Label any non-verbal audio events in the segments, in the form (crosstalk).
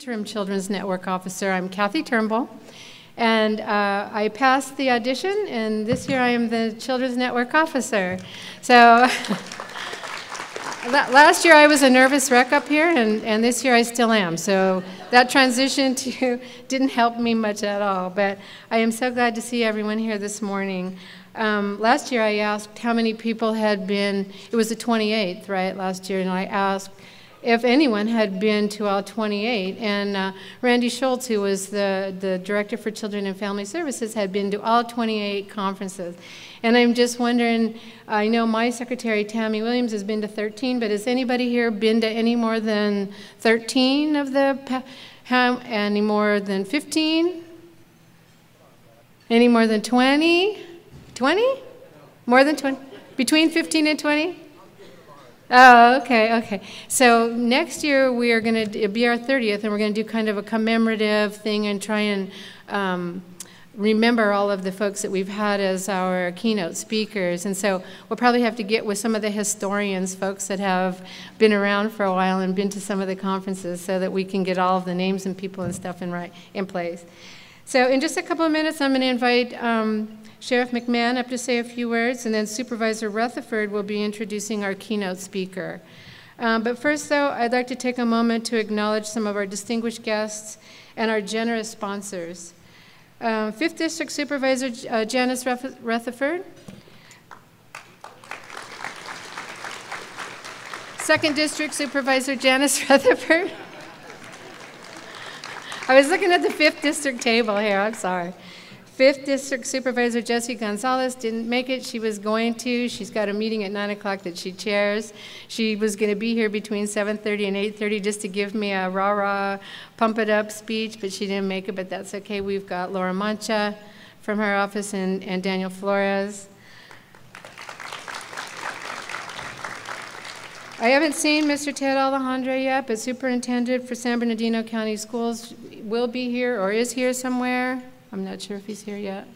Interim Children's Network Officer. I'm Kathy Turnbull, and uh, I passed the audition, and this year I am the Children's Network Officer. So (laughs) last year I was a nervous wreck up here, and, and this year I still am. So that transition (laughs) to didn't help me much at all. But I am so glad to see everyone here this morning. Um, last year I asked how many people had been, it was the 28th, right, last year, and I asked if anyone had been to all 28. And uh, Randy Schultz, who was the, the Director for Children and Family Services, had been to all 28 conferences. And I'm just wondering, I know my secretary, Tammy Williams, has been to 13, but has anybody here been to any more than 13 of the, any more than 15? Any more than 20? 20? More than 20? Between 15 and 20? Oh, okay, okay. So next year we are going to be our 30th, and we're going to do kind of a commemorative thing and try and um, remember all of the folks that we've had as our keynote speakers. And so we'll probably have to get with some of the historians, folks that have been around for a while and been to some of the conferences, so that we can get all of the names and people and stuff in right in place. So in just a couple of minutes, I'm going to invite. Um, Sheriff McMahon up to say a few words, and then Supervisor Rutherford will be introducing our keynote speaker. Um, but first, though, I'd like to take a moment to acknowledge some of our distinguished guests and our generous sponsors. Um, Fifth District Supervisor uh, Janice Rutherford. Second District Supervisor Janice (laughs) Rutherford. I was looking at the Fifth District table here, I'm sorry. Fifth District Supervisor Jessie Gonzales didn't make it. She was going to. She's got a meeting at 9 o'clock that she chairs. She was going to be here between 7.30 and 8.30 just to give me a rah-rah, pump-it-up speech, but she didn't make it, but that's okay. We've got Laura Mancha from her office and, and Daniel Flores. I haven't seen Mr. Ted Alejandre yet, but Superintendent for San Bernardino County Schools will be here or is here somewhere. I'm not sure if he's here yet.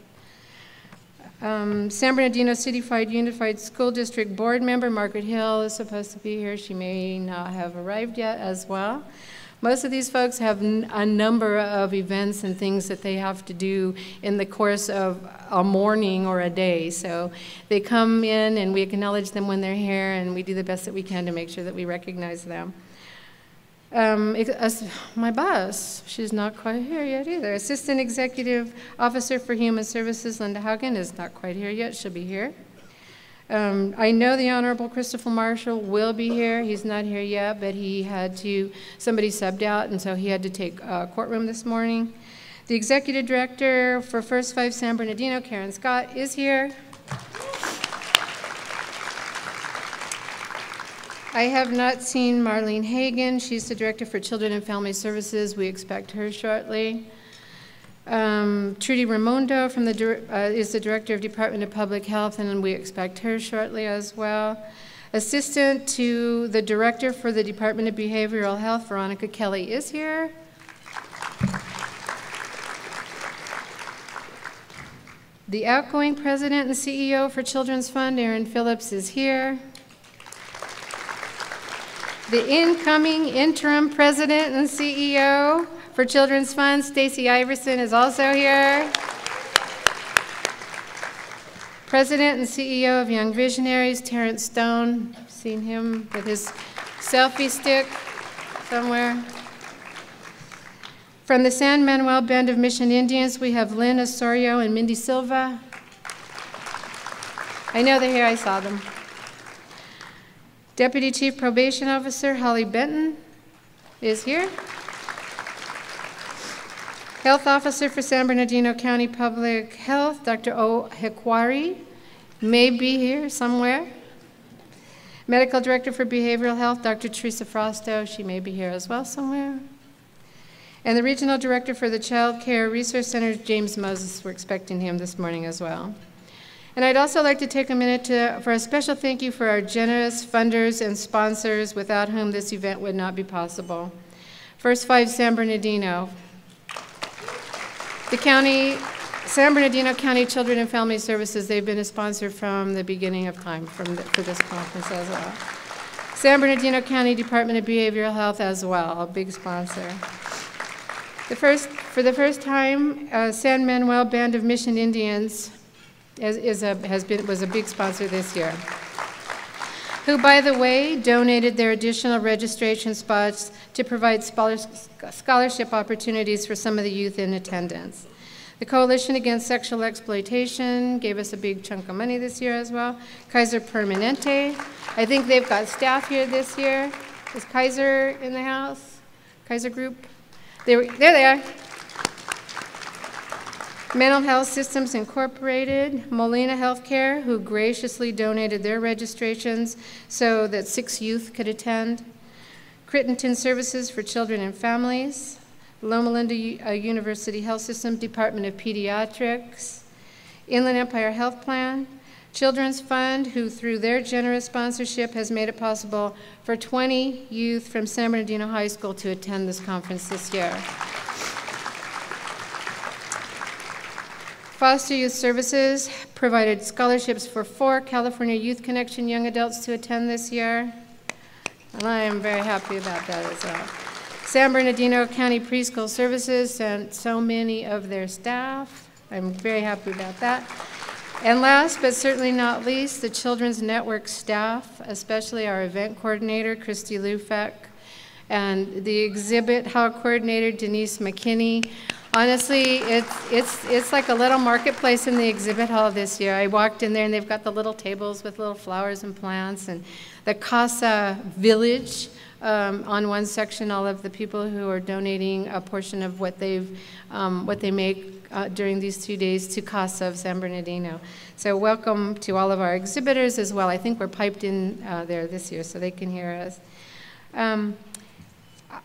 Um, San Bernardino Cityfied Unified School District Board member Margaret Hill is supposed to be here. She may not have arrived yet as well. Most of these folks have a number of events and things that they have to do in the course of a morning or a day. So they come in and we acknowledge them when they're here and we do the best that we can to make sure that we recognize them. Um, my boss, she's not quite here yet either. Assistant Executive Officer for Human Services, Linda Haugen, is not quite here yet. She'll be here. Um, I know the Honorable Christopher Marshall will be here. He's not here yet, but he had to, somebody subbed out, and so he had to take a courtroom this morning. The Executive Director for First Five San Bernardino, Karen Scott, is here. I have not seen Marlene Hagan. She's the Director for Children and Family Services. We expect her shortly. Um, Trudy Raymundo from the, uh, is the Director of Department of Public Health, and we expect her shortly as well. Assistant to the Director for the Department of Behavioral Health, Veronica Kelly, is here. The outgoing President and CEO for Children's Fund, Aaron Phillips, is here. The incoming interim president and CEO for Children's Fund, Stacy Iverson, is also here. President and CEO of Young Visionaries, Terrence Stone. I've seen him with his selfie stick somewhere. From the San Manuel Band of Mission Indians, we have Lynn Osorio and Mindy Silva. I know they're here, I saw them. Deputy Chief Probation Officer Holly Benton is here. Health Officer for San Bernardino County Public Health, Dr. Ohikhuare, may be here somewhere. Medical Director for Behavioral Health, Dr. Teresa Frosto, she may be here as well somewhere. And the Regional Director for the Child Care Resource Center, James Moses, we're expecting him this morning as well. And I'd also like to take a minute to, for a special thank you for our generous funders and sponsors without whom this event would not be possible. First Five San Bernardino. The county, San Bernardino County Children and Family Services, they've been a sponsor from the beginning of time from the, for this conference as well. San Bernardino County Department of Behavioral Health as well, a big sponsor. The first, for the first time, uh, San Manuel Band of Mission Indians is, is a, has been, was a big sponsor this year. Who, by the way, donated their additional registration spots to provide scholarship opportunities for some of the youth in attendance. The Coalition Against Sexual Exploitation gave us a big chunk of money this year as well. Kaiser Permanente, I think they've got staff here this year. Is Kaiser in the house? Kaiser Group? There, there they are. Mental Health Systems Incorporated, Molina Healthcare, who graciously donated their registrations so that six youth could attend. Crittenton Services for Children and Families, Loma Linda uh, University Health System, Department of Pediatrics, Inland Empire Health Plan, Children's Fund, who through their generous sponsorship has made it possible for 20 youth from San Bernardino High School to attend this conference this year. Foster Youth Services provided scholarships for four California Youth Connection young adults to attend this year. And I am very happy about that as well. San Bernardino County Preschool Services sent so many of their staff. I'm very happy about that. And last but certainly not least, the Children's Network staff, especially our event coordinator, Christy Lufek, and the exhibit hall coordinator, Denise McKinney. Honestly, it's, it's, it's like a little marketplace in the exhibit hall this year. I walked in there and they've got the little tables with little flowers and plants and the Casa Village um, on one section, all of the people who are donating a portion of what they've, um, what they make uh, during these two days to Casa of San Bernardino. So welcome to all of our exhibitors as well. I think we're piped in uh, there this year so they can hear us. Um,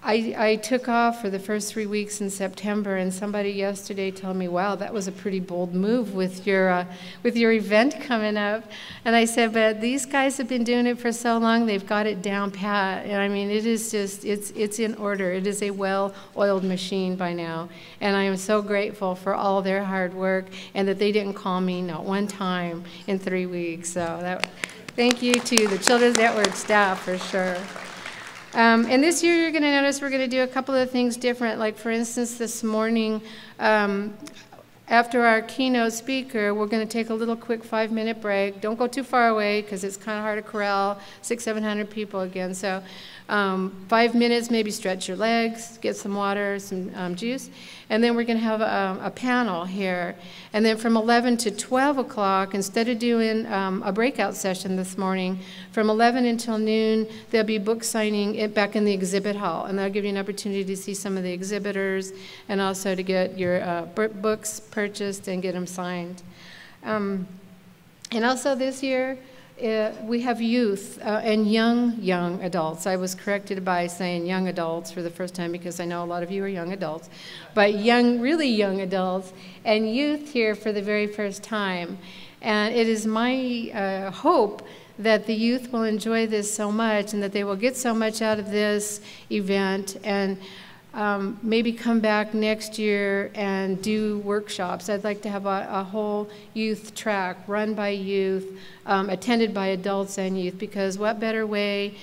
I, I, took off for the first three weeks in September, and somebody yesterday told me, "Wow, that was a pretty bold move with your uh, with your event coming up." And I said, "But these guys have been doing it for so long; they've got it down pat. And I mean, it is just it's it's in order. It is a well-oiled machine by now, and I am so grateful for all their hard work and that they didn't call me not one time in three weeks. So that, thank you to the Children's Network staff for sure." Um, and this year, you're going to notice we're going to do a couple of things different. Like, for instance, this morning, um, after our keynote speaker, we're going to take a little quick five minute break. Don't go too far away because it's kind of hard to corral six, seven hundred people again. So um, five minutes, maybe stretch your legs, get some water, some um, juice, and then we're going to have a, a, panel here. And then from 11 to 12 o'clock, instead of doing um, a breakout session this morning, from 11 until noon, there'll be book signing it back in the exhibit hall, and that'll give you an opportunity to see some of the exhibitors and also to get your uh, books purchased and get them signed. Um, and also this year, uh, we have youth uh, and young, young adults. I was corrected by saying young adults for the first time because I know a lot of you are young adults, but young, really young adults, and youth here for the very first time. And it is my uh, hope that the youth will enjoy this so much and that they will get so much out of this event. And um, maybe come back next year and do workshops. I'd like to have a, a whole youth track run by youth, um, attended by adults and youth, because what better way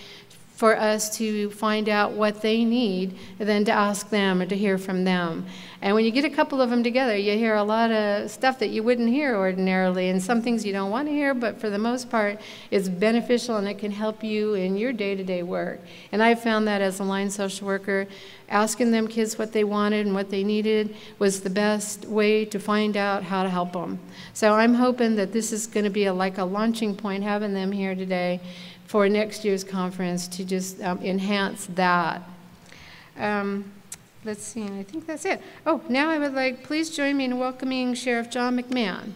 for us to find out what they need than to ask them or to hear from them. And when you get a couple of them together, you hear a lot of stuff that you wouldn't hear ordinarily, and some things you don't want to hear, but for the most part, it's beneficial and it can help you in your day to day work. And I found that as a line social worker, asking them kids what they wanted and what they needed was the best way to find out how to help them. So I'm hoping that this is going to be a, like a launching point having them here today for next year's conference to just um, enhance that. Um, let's see, I think that's it. Oh, now I would like, please join me in welcoming Sheriff John McMahon.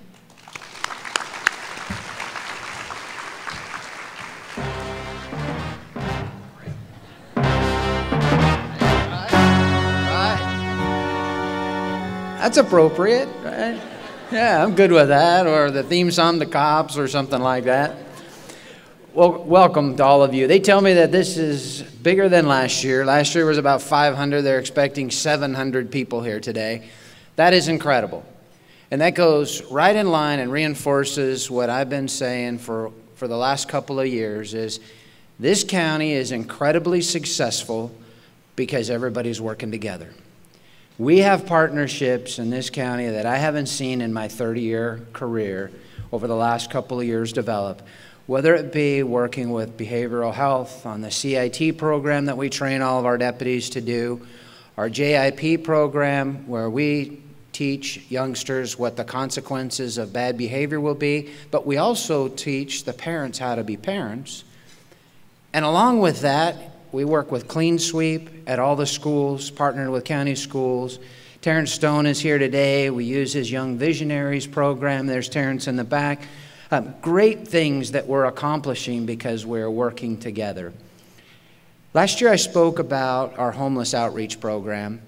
That's appropriate, right? Yeah, I'm good with that, or the theme song, The Cops, or something like that. Well, welcome to all of you. They tell me that this is bigger than last year. Last year was about 500. They're expecting 700 people here today. That is incredible. And that goes right in line and reinforces what I've been saying for, for the last couple of years is this county is incredibly successful because everybody's working together. We have partnerships in this county that I haven't seen in my 30 year career over the last couple of years develop. Whether it be working with behavioral health on the CIT program that we train all of our deputies to do, our JIP program where we teach youngsters what the consequences of bad behavior will be, but we also teach the parents how to be parents. And along with that, we work with Clean Sweep at all the schools, partnered with county schools. Terrence Stone is here today. We use his Young Visionaries program. There's Terrence in the back. Um, great things that we're accomplishing because we're working together. Last year I spoke about our homeless outreach program,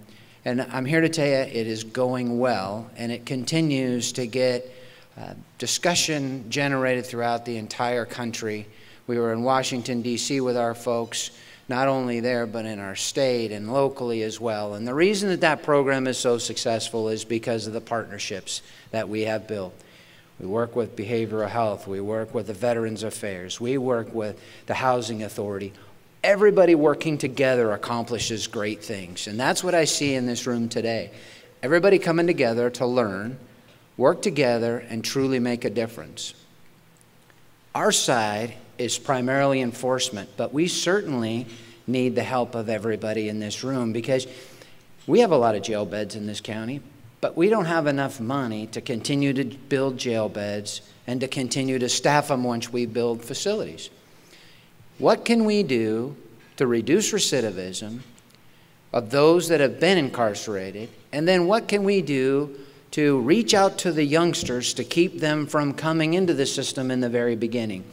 and I'm here to tell you it is going well, and it continues to get uh, discussion generated throughout the entire country. We were in Washington, D.C. with our folks, not only there, but in our state and locally as well. And the reason that that program is so successful is because of the partnerships that we have built. We work with behavioral health, we work with the Veterans Affairs, we work with the Housing Authority everybody working together accomplishes great things. And that's what I see in this room today. Everybody coming together to learn, work together, and truly make a difference. Our side is primarily enforcement, but we certainly need the help of everybody in this room because we have a lot of jail beds in this county, but we don't have enough money to continue to build jail beds and to continue to staff them once we build facilities. What can we do to reduce recidivism of those that have been incarcerated? And then what can we do to reach out to the youngsters to keep them from coming into the system in the very beginning?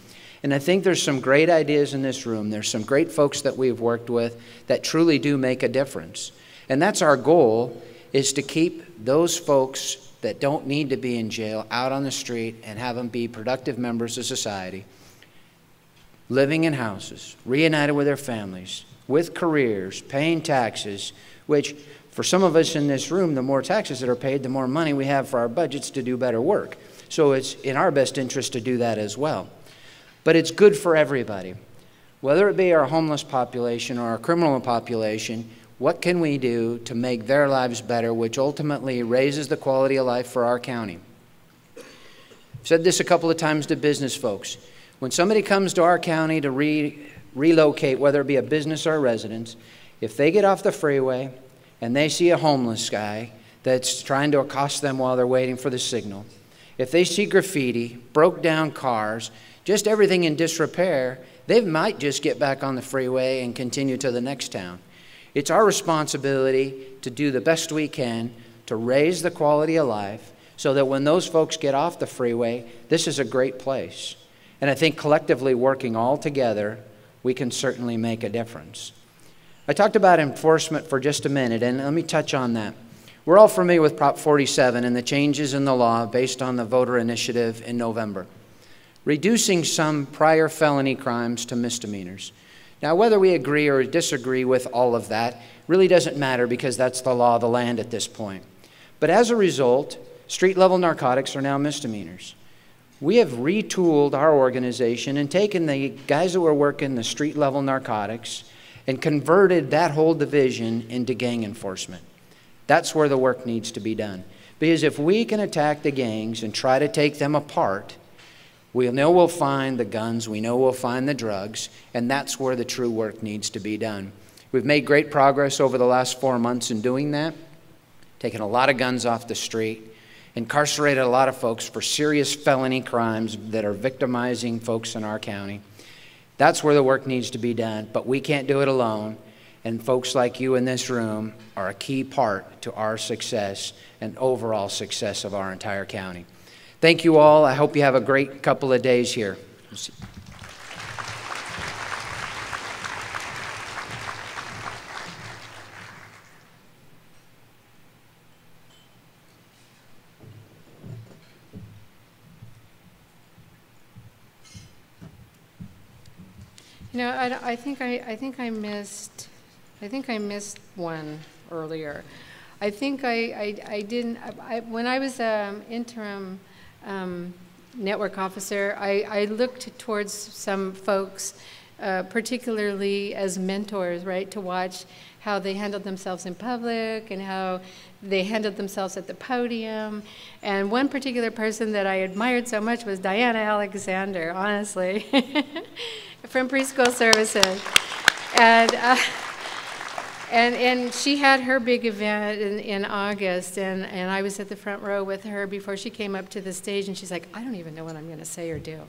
And I think there's some great ideas in this room. There's some great folks that we've worked with that truly do make a difference. And that's our goal is to keep those folks that don't need to be in jail out on the street and have them be productive members of society living in houses, reunited with their families, with careers, paying taxes, which for some of us in this room, the more taxes that are paid, the more money we have for our budgets to do better work. So it's in our best interest to do that as well. But it's good for everybody. Whether it be our homeless population or our criminal population, what can we do to make their lives better, which ultimately raises the quality of life for our county? I've said this a couple of times to business folks. When somebody comes to our county to re- relocate, whether it be a business or a residence, if they get off the freeway and they see a homeless guy that's trying to accost them while they're waiting for the signal, if they see graffiti, broke down cars, just everything in disrepair, they might just get back on the freeway and continue to the next town. It's our responsibility to do the best we can to raise the quality of life so that when those folks get off the freeway, this is a great place. And I think collectively working all together, we can certainly make a difference. I talked about enforcement for just a minute, and let me touch on that. We're all familiar with Prop 47 and the changes in the law based on the voter initiative in November, reducing some prior felony crimes to misdemeanors. Now, whether we agree or disagree with all of that really doesn't matter because that's the law of the land at this point. But as a result, street level narcotics are now misdemeanors we have retooled our organization and taken the guys that were working the street level narcotics and converted that whole division into gang enforcement. That's where the work needs to be done. Because if we can attack the gangs and try to take them apart, we know we'll find the guns, we know we'll find the drugs, and that's where the true work needs to be done. We've made great progress over the last four months in doing that, taking a lot of guns off the street, incarcerated a lot of folks for serious felony crimes that are victimizing folks in our county. That's where the work needs to be done, but we can't do it alone. And folks like you in this room are a key part to our success and overall success of our entire county. Thank you all. I hope you have a great couple of days here. You know, I, I think I, I think I missed, I think I missed one earlier. I think I, I, I didn't, I, when I was um, interim um, network officer, I, I looked towards some folks uh, particularly as mentors, right? To watch how they handled themselves in public and how they handled themselves at the podium. And one particular person that I admired so much was Diana Alexander, honestly, (laughs) from preschool services. And, uh, (laughs) and, and she had her big event in, in August, and, and I was at the front row with her before she came up to the stage, and she's like, I don't even know what I'm going to say or do.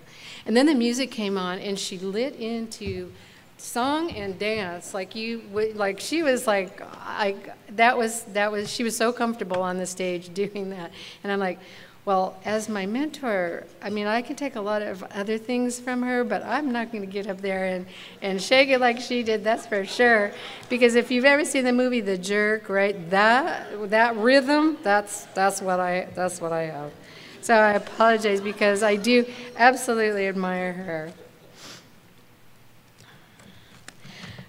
And then the music came on, and she lit into song and dance like you like she was like I that was that was she was so comfortable on the stage (laughs) doing that and I'm like well as my mentor I mean I can take a lot of other things from her but I'm not going to get up there and and shake it like she did that's for sure. Because if you've ever seen the movie The Jerk right that that rhythm that's that's what I that's what I have. So I apologize because I do absolutely admire her.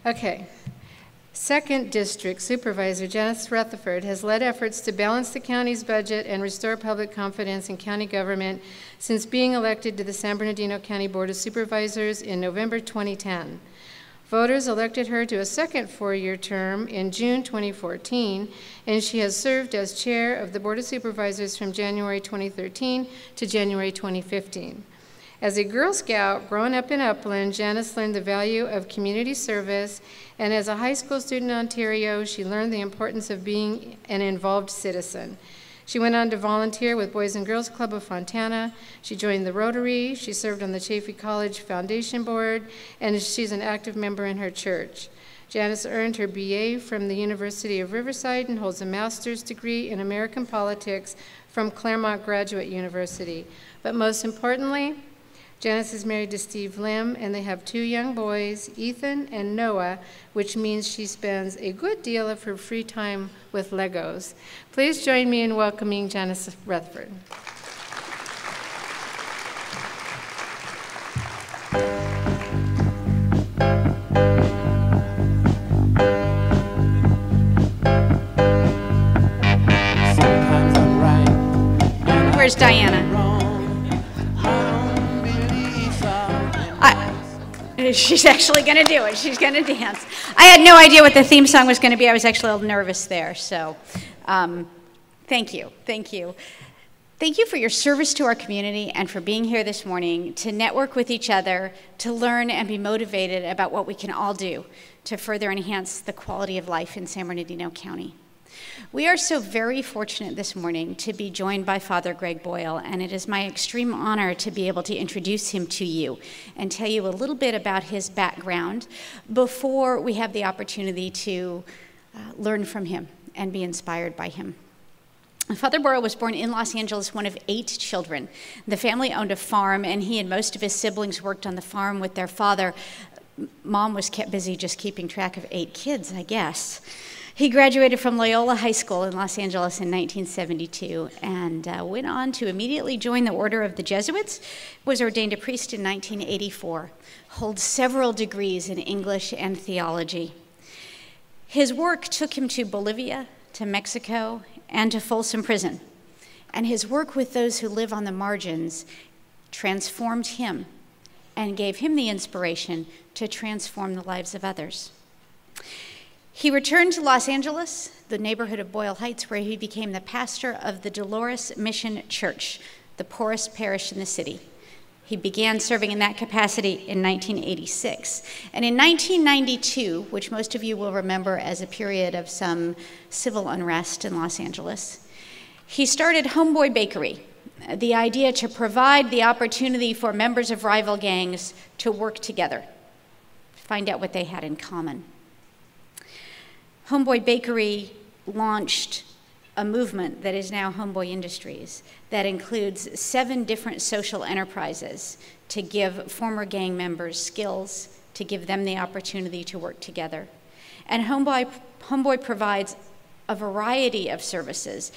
Okay. Second District Supervisor Janice Rutherford has led efforts to balance the county's budget and restore public confidence in county government since being elected to the San Bernardino County Board of Supervisors in November 2010. Voters elected her to a second four-year term in June 2014, and she has served as chair of the Board of Supervisors from January 2013 to January 2015. As a Girl Scout growing up in Upland, Janice learned the value of community service, and as a high school student in Ontario, she learned the importance of being an involved citizen. She went on to volunteer with Boys and Girls Club of Fontana. She joined the Rotary. She served on the Chaffey College Foundation Board, and she's an active member in her church. Janice earned her BA from the University of Riverside and holds a master's degree in American politics from Claremont Graduate University. But most importantly, Janice is married to Steve Lim, and they have two young boys, Ethan and Noah, which means she spends a good deal of her free time with Legos. Please join me in welcoming Janice Rutherford. Where's Diana? She's actually going to do it. She's going to dance. I had no idea what the theme song was going to be. I was actually a little nervous there. So, um, thank you. Thank you. Thank you for your service to our community and for being here this morning to network with each other, to learn and be motivated about what we can all do to further enhance the quality of life in San Bernardino County. We are so very fortunate this morning to be joined by Father Greg Boyle, and it is my extreme honor to be able to introduce him to you and tell you a little bit about his background before we have the opportunity to uh, learn from him and be inspired by him. Father Boyle was born in Los Angeles, one of eight children. The family owned a farm, and he and most of his siblings worked on the farm with their father. Mom was kept busy just keeping track of eight kids, I guess. He graduated from Loyola High School in Los Angeles in 1972 and uh, went on to immediately join the Order of the Jesuits, was ordained a priest in 1984, holds several degrees in English and theology. His work took him to Bolivia, to Mexico, and to Folsom Prison. And his work with those who live on the margins transformed him and gave him the inspiration to transform the lives of others. He returned to Los Angeles, the neighborhood of Boyle Heights, where he became the pastor of the Dolores Mission Church, the poorest parish in the city. He began serving in that capacity in 1986. And in 1992, which most of you will remember as a period of some civil unrest in Los Angeles, he started Homeboy Bakery, the idea to provide the opportunity for members of rival gangs to work together, find out what they had in common. Homeboy Bakery launched a movement that is now Homeboy Industries that includes seven different social enterprises to give former gang members skills, to give them the opportunity to work together. And Homeboy, Homeboy provides a variety of services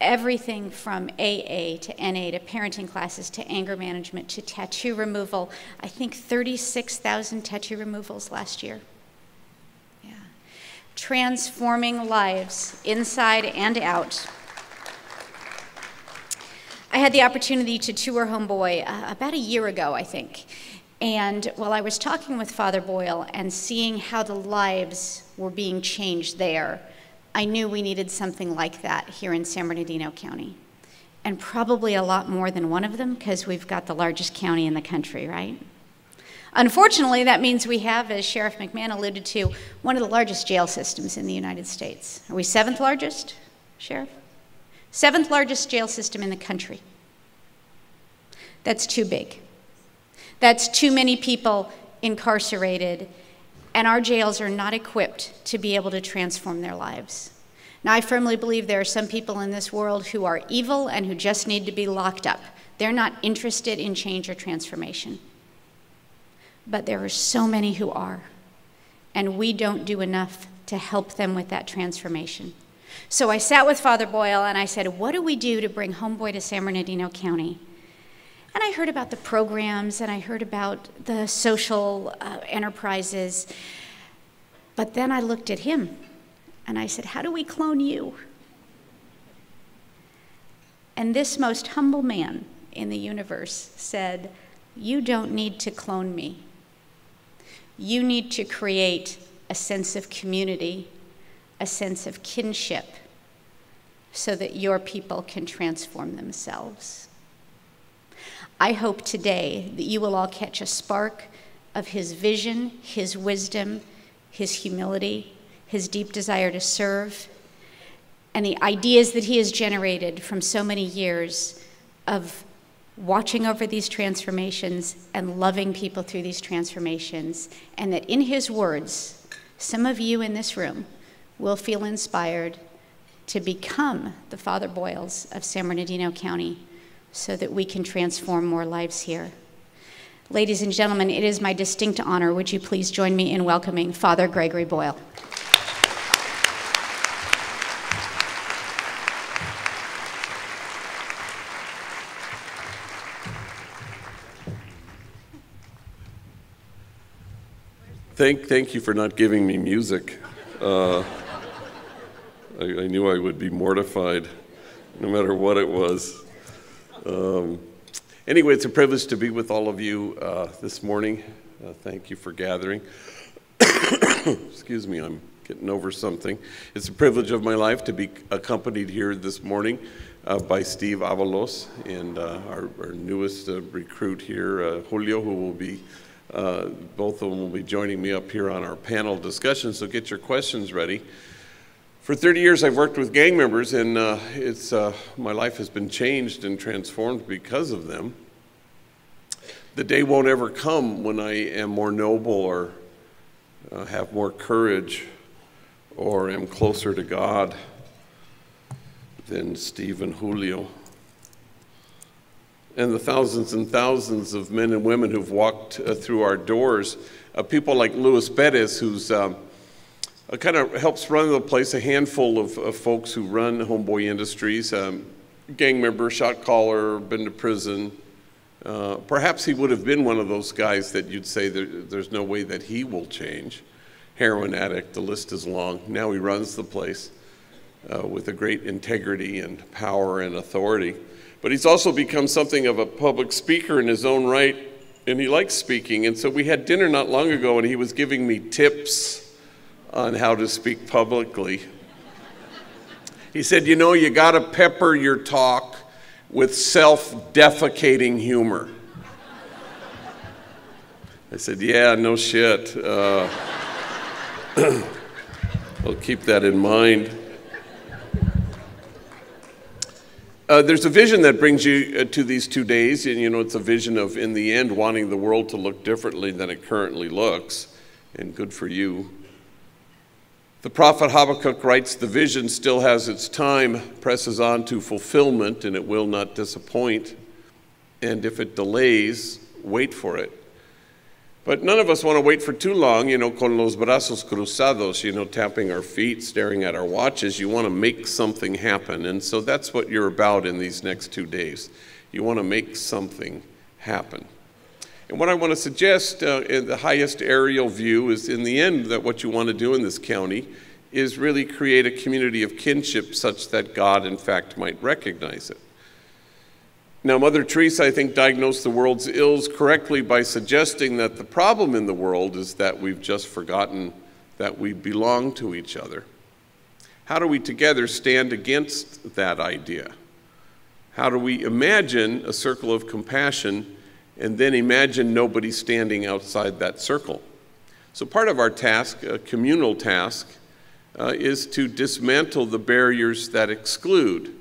everything from AA to NA to parenting classes to anger management to tattoo removal. I think 36,000 tattoo removals last year transforming lives inside and out. I had the opportunity to tour Homeboy uh, about a year ago, I think. And while I was talking with Father Boyle and seeing how the lives were being changed there, I knew we needed something like that here in San Bernardino County. And probably a lot more than one of them because we've got the largest county in the country, right? Unfortunately, that means we have, as Sheriff McMahon alluded to, one of the largest jail systems in the United States. Are we seventh largest, Sheriff? Seventh largest jail system in the country. That's too big. That's too many people incarcerated, and our jails are not equipped to be able to transform their lives. Now, I firmly believe there are some people in this world who are evil and who just need to be locked up. They're not interested in change or transformation. But there are so many who are, and we don't do enough to help them with that transformation. So I sat with Father Boyle and I said, What do we do to bring Homeboy to San Bernardino County? And I heard about the programs and I heard about the social uh, enterprises. But then I looked at him and I said, How do we clone you? And this most humble man in the universe said, You don't need to clone me. You need to create a sense of community, a sense of kinship, so that your people can transform themselves. I hope today that you will all catch a spark of his vision, his wisdom, his humility, his deep desire to serve, and the ideas that he has generated from so many years of watching over these transformations and loving people through these transformations, and that in his words, some of you in this room will feel inspired to become the Father Boyles of San Bernardino County so that we can transform more lives here. Ladies and gentlemen, it is my distinct honor. Would you please join me in welcoming Father Gregory Boyle? Thank, thank you for not giving me music. Uh, I, I knew I would be mortified no matter what it was. Um, anyway, it's a privilege to be with all of you uh, this morning. Uh, thank you for gathering. (coughs) Excuse me, I'm getting over something. It's a privilege of my life to be accompanied here this morning uh, by Steve Avalos and uh, our, our, newest uh, recruit here, uh, Julio, who will be, both of them will be joining me up here on our panel discussion, so get your questions ready. For 30 years, I've worked with gang members, and uh, it's, uh, my life has been changed and transformed because of them. The day won't ever come when I am more noble or uh, have more courage or am closer to God than Steve and Julio. And the thousands and thousands of men and women who've walked uh, through our doors, uh, people like Luis Perez, who's um, uh, kind of helps run the place a handful of, of folks who run Homeboy Industries. Um, gang member, shot caller, been to prison. Uh, perhaps he would have been one of those guys that you'd say there, there's no way that he will change. Heroin addict, the list is long. Now he runs the place uh, with a great integrity and power and authority. But he's also become something of a public speaker in his own right, and he likes speaking. And so we had dinner not long ago, and he was giving me tips on how to speak publicly. He said, You know, you got to pepper your talk with self defecating humor. I said, Yeah, no shit. Uh, (clears throat) I'll keep that in mind. Uh, there's a vision that brings you uh, to these two days, and you know, it's a vision of, in the end, wanting the world to look differently than it currently looks, and good for you. The prophet Habakkuk writes, The vision still has its time, presses on to fulfillment, and it will not disappoint. And if it delays, wait for it. But none of us want to wait for too long, you know, con los brazos cruzados, you know, tapping our feet, staring at our watches. You want to make something happen. And so that's what you're about in these next two days. You want to make something happen. And what I want to suggest uh, in the highest aerial view is in the end that what you want to do in this county is really create a community of kinship such that God, in fact, might recognize it. Now, Mother Teresa, I think, diagnosed the world's ills correctly by suggesting that the problem in the world is that we've just forgotten that we belong to each other. How do we together stand against that idea? How do we imagine a circle of compassion and then imagine nobody standing outside that circle? So, part of our task, a communal task, uh, is to dismantle the barriers that exclude.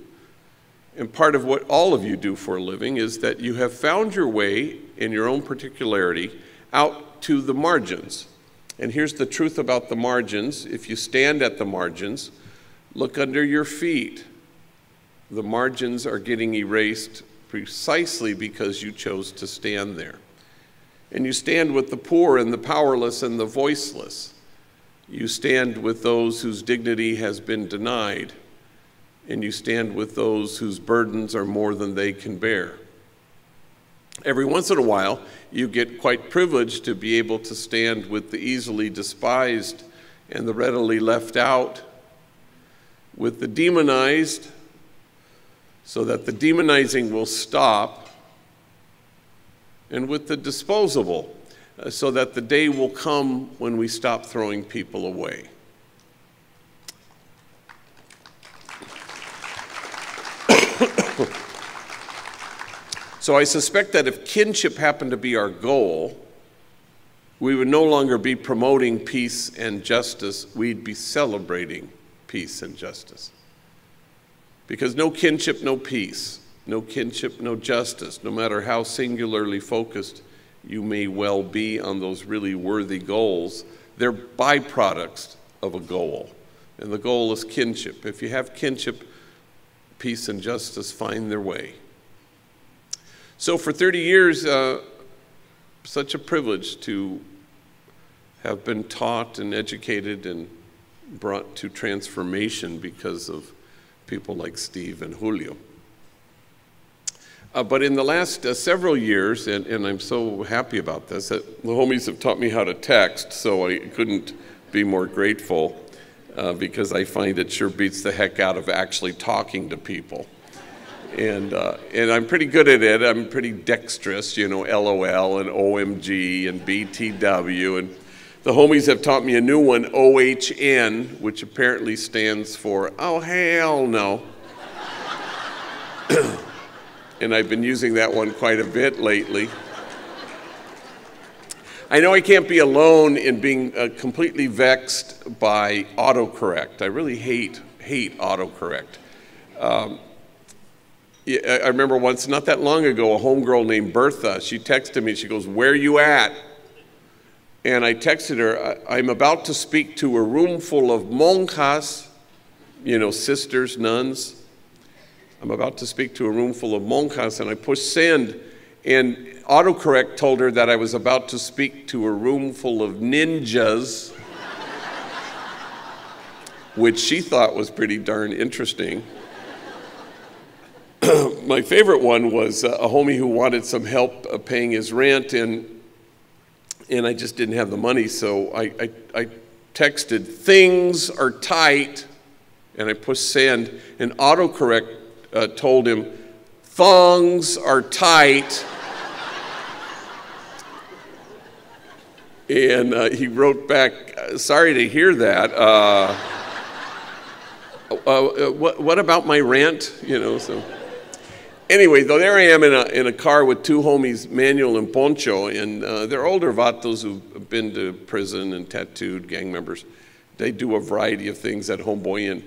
And part of what all of you do for a living is that you have found your way in your own particularity out to the margins. And here's the truth about the margins if you stand at the margins, look under your feet. The margins are getting erased precisely because you chose to stand there. And you stand with the poor and the powerless and the voiceless. You stand with those whose dignity has been denied, and you stand with those whose burdens are more than they can bear. Every once in a while, you get quite privileged to be able to stand with the easily despised and the readily left out, with the demonized, so that the demonizing will stop, and with the disposable uh, so that the day will come when we stop throwing people away. (laughs) so I suspect that if kinship happened to be our goal, we would no longer be promoting peace and justice, we'd be celebrating peace and justice. Because no kinship, no peace. No kinship, no justice, no matter how singularly focused you may well be on those really worthy goals. They're byproducts of a goal. And the goal is kinship. If you have kinship, peace and justice find their way. So, for 30 years, uh, such a privilege to have been taught and educated and brought to transformation because of people like Steve and Julio. Uh, but in the last uh, several years, and, and, I'm so happy about this, the homies have taught me how to text, so I couldn't be more grateful uh, because I find it sure beats the heck out of actually talking to people. And, uh, and I'm pretty good at it. I'm pretty dexterous, you know, LOL and OMG and BTW. And the homies have taught me a new one, OHN, which apparently stands for, oh, hell no (coughs) and I've been using that one quite a bit lately. I know I can't be alone in being uh, completely vexed by autocorrect. I really hate, hate autocorrect. Um, I remember once, not that long ago, a homegirl named Bertha, she texted me, she goes, where you at? And I texted her, I'm about to speak to a room full of monjas, you know, sisters, nuns. I'm about to speak to a room full of monjas, and I pushed send, and autocorrect told her that I was about to speak to a room full of ninjas, which she thought was pretty darn interesting. (clears throat) My favorite one was uh, a homie who wanted some help uh, paying his rent, and and I just didn't have the money, so I, I, I texted, Things are tight, and I pushed send, and autocorrect uh, told him, Thongs are tight. And uh, he wrote back, Sorry to hear that. Uh, uh, uh, what, what about my rant? You know, so. Anyway, though, there I am in a, in a car with two homies, Manuel and Poncho, and uh, they're older vatos who've been to prison and tattooed gang members. They do a variety of things at Homeboy Inn.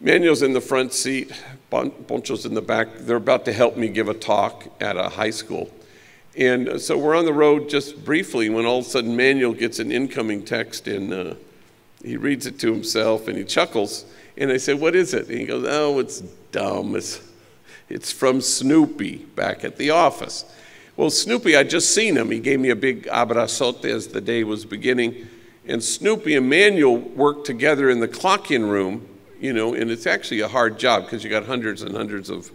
Manuel's in the front seat, Poncho's in the back. They're about to help me give a talk at a high school. And so we're on the road just briefly when all of a sudden Manuel gets an incoming text and uh, he reads it to himself and he chuckles. And I said, What is it? And he goes, Oh, it's dumb. It's, it's from Snoopy back at the office. Well, Snoopy, I'd just seen him. He gave me a big abrazote as the day was beginning. And Snoopy and Manuel worked together in the clock in room you know, and it's actually a hard job because you got hundreds and hundreds of,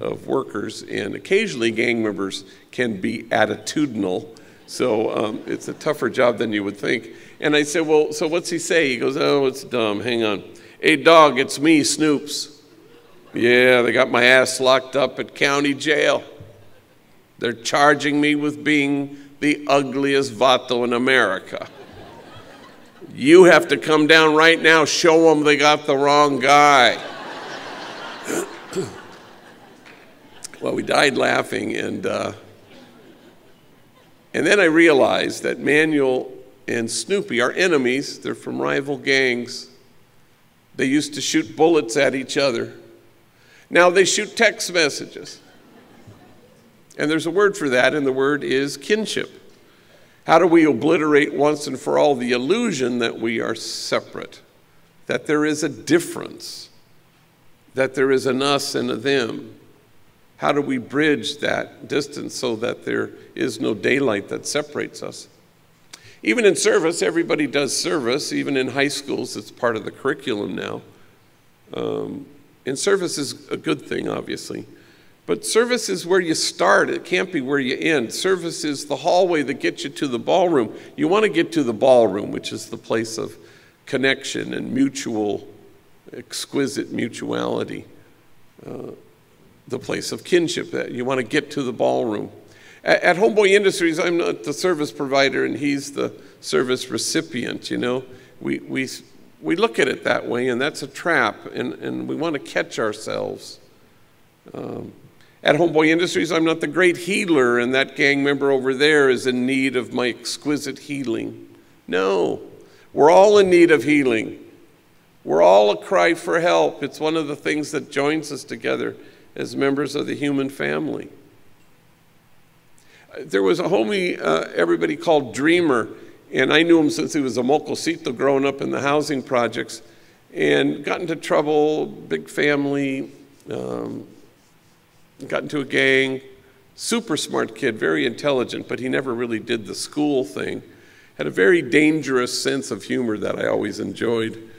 of workers, and occasionally gang members can be attitudinal. So um, it's a tougher job than you would think. And I said, Well, so what's he say? He goes, Oh, it's dumb. Hang on. Hey, dog, it's me, Snoops. Yeah, they got my ass locked up at county jail. They're charging me with being the ugliest vato in America. You have to come down right now, show them they got the wrong guy. (clears throat) well, we died laughing, and, uh, and then I realized that Manuel and Snoopy are enemies. They're from rival gangs. They used to shoot bullets at each other. Now they shoot text messages. And there's a word for that, and the word is kinship. How do we obliterate once and for all the illusion that we are separate, that there is a difference, that there is an us and a them? How do we bridge that distance so that there is no daylight that separates us? Even in service, everybody does service. Even in high schools, it's part of the curriculum now. Um, and service is a good thing, obviously. But service is where you start, it can't be where you end. Service is the hallway that gets you to the ballroom. You want to get to the ballroom, which is the place of connection and mutual, exquisite mutuality, uh, the place of kinship. That you want to get to the ballroom. At, Homeboy Industries, I'm not the service provider and he's the service recipient, you know. We, we, we look at it that way, and that's a trap, and, and we want to catch ourselves. Um, at Homeboy Industries, I'm not the great healer, and that gang member over there is in need of my exquisite healing. No, we're all in need of healing. We're all a cry for help. It's one of the things that joins us together as members of the human family. There was a homie uh, everybody called Dreamer, and I knew him since he was a mocosito growing up in the housing projects, and got into trouble, big family, um, got into a gang. Super smart kid, very intelligent, but he never really did the school thing. Had a very dangerous sense of humor that I always enjoyed.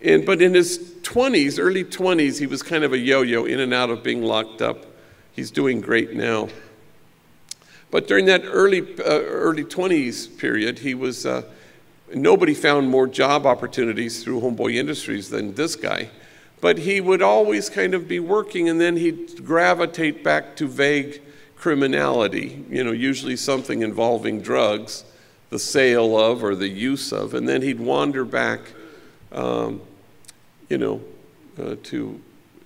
And, but in his 20s, early 20s, he was kind of a yo yo in and out of being locked up. He's doing great now. But during that early, uh, early 20s period, he was, uh, nobody found more job opportunities through Homeboy Industries than this guy. But he would always kind of be working and then he'd gravitate back to vague criminality, you know, usually something involving drugs, the sale of or the use of, and then he'd wander back, um, you know, uh, to,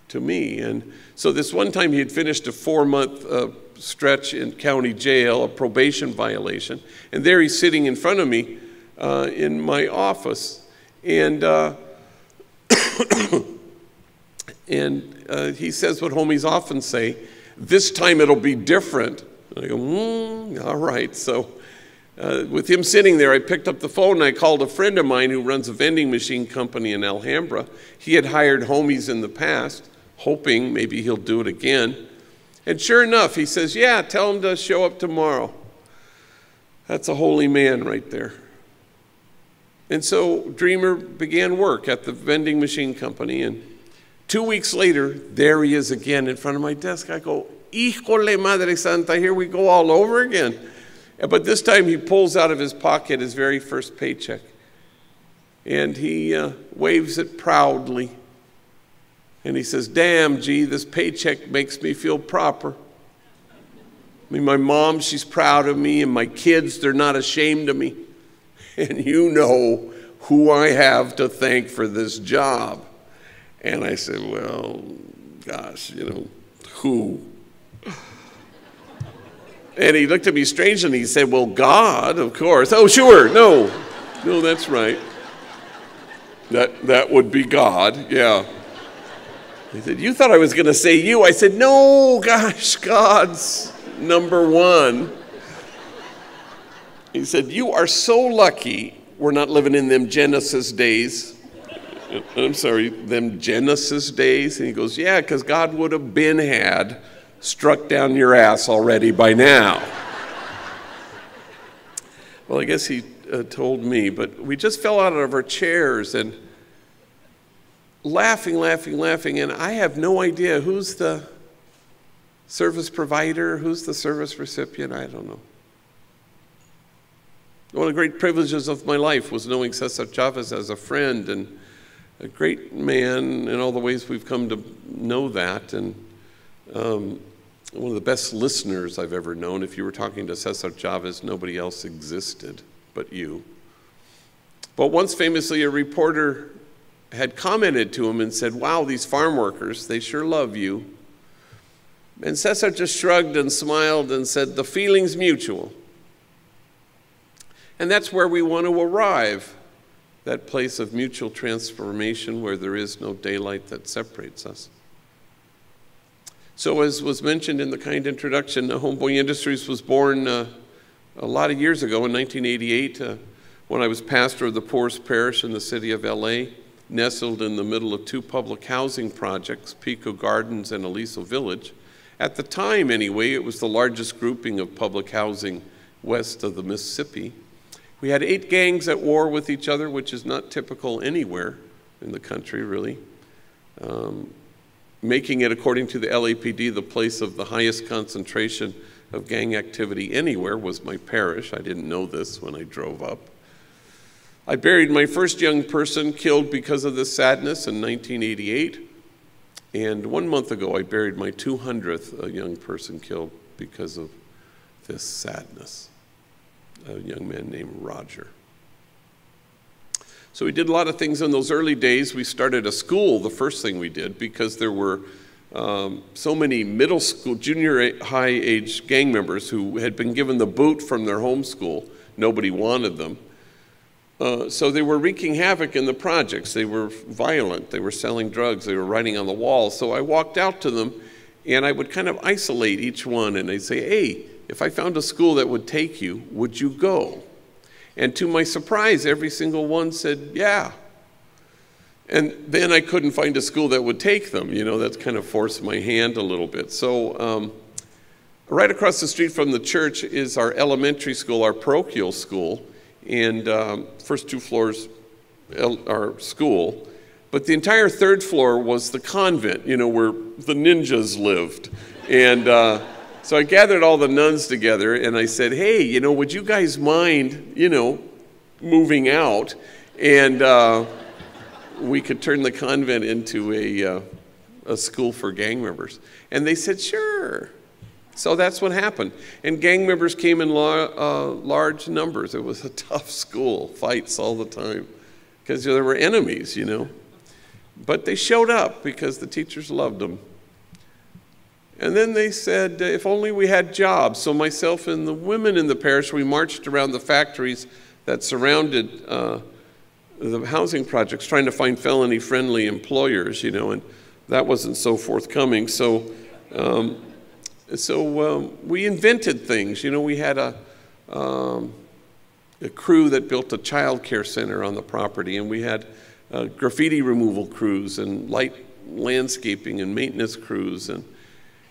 to me. And so this one time he had finished a four month uh, stretch in county jail, a probation violation, and there he's sitting in front of me uh, in my office. And uh, (coughs) And uh, he says what homies often say this time it'll be different. And I go, mm, all right. So, uh, with him sitting there, I picked up the phone and I called a friend of mine who runs a vending machine company in Alhambra. He had hired homies in the past, hoping maybe he'll do it again. And sure enough, he says, Yeah, tell him to show up tomorrow. That's a holy man right there. And so Dreamer began work at the vending machine company and Two weeks later, there he is again in front of my desk. I go, Híjole Madre Santa, here we go all over again. But this time he pulls out of his pocket his very first paycheck and he uh, waves it proudly. And he says, Damn, gee, this paycheck makes me feel proper. I mean, my mom, she's proud of me, and my kids, they're not ashamed of me. (laughs) And you know who I have to thank for this job. And I said, well, gosh, you know, who? And he looked at me strangely and he said, well, God, of course. Oh, sure, no, no, that's right. That, that would be God, yeah. He said, You thought I was going to say you. I said, No, gosh, God's number one. He said, You are so lucky we're not living in them Genesis days I'm sorry, them Genesis days? And he goes, Yeah, because God would have been had struck down your ass already by now. well, I guess he uh, told me, but we just fell out of our chairs and laughing, laughing, laughing, and I have no idea who's the service provider, who's the service recipient, I don't know. One of the great privileges of my life was knowing Cesar Chavez as a friend and a great man in all the ways we've come to know that, and um, one of the best listeners I've ever known. If you were talking to Cesar Chavez, nobody else existed but you. But once famously, a reporter had commented to him and said, Wow, these farm workers, they sure love you. And Cesar just shrugged and smiled and said, The feeling's mutual. And that's where we want to arrive that place of mutual transformation where there is no daylight that separates us. So, as was mentioned in the kind introduction, Homeboy Industries was born uh, a lot of years ago in 1988 uh, when I was pastor of the poorest parish in the city of LA, nestled in the middle of two public housing projects, Pico Gardens and Aliso Village. At the time, anyway, it was the largest grouping of public housing west of the Mississippi. We had eight gangs at war with each other, which is not typical anywhere in the country, really. Um, making it, according to the LAPD, the place of the highest concentration of gang activity anywhere was my parish. I didn't know this when I drove up. I buried my first young person killed because of this sadness in 1988. And one month ago, I buried my 200th uh, young person killed because of this sadness a young man named Roger. So we did a lot of things in those early days. We started a school, the first thing we did, because there were um, so many middle school, junior high age gang members who had been given the boot from their home school. Nobody wanted them. Uh, so they were wreaking havoc in the projects. They were violent. They were selling drugs. They were writing on the walls. So I walked out to them and I would kind of isolate each one and I'd say, hey, if I found a school that would take you, would you go? And to my surprise, every single one said, yeah. And then I couldn't find a school that would take them. You know, that kind of forced my hand a little bit. So, um, right across the street from the church is our elementary school, our parochial school. And um, first two floors our school. But the entire third floor was the convent, you know, where the ninjas lived. And uh, so I gathered all the nuns together and I said, hey, you know, would you guys mind, you know, moving out? And uh, we could turn the convent into a, uh, a school for gang members. And they said, sure. So that's what happened. And gang members came in la- uh, large numbers. It was a (laughs) tough school, fights all the time, because there were enemies, you know. But they showed up because the teachers loved them. And then they said, if only we had jobs. So myself and the women in the parish, we marched around the factories that surrounded uh, the housing projects, trying to find felony-friendly employers, you know, and that wasn't so forthcoming. So, um, so um, we invented things. You know, we had a, um, a crew that built a child care center on the property, and we had uh, graffiti removal crews and light landscaping and maintenance crews and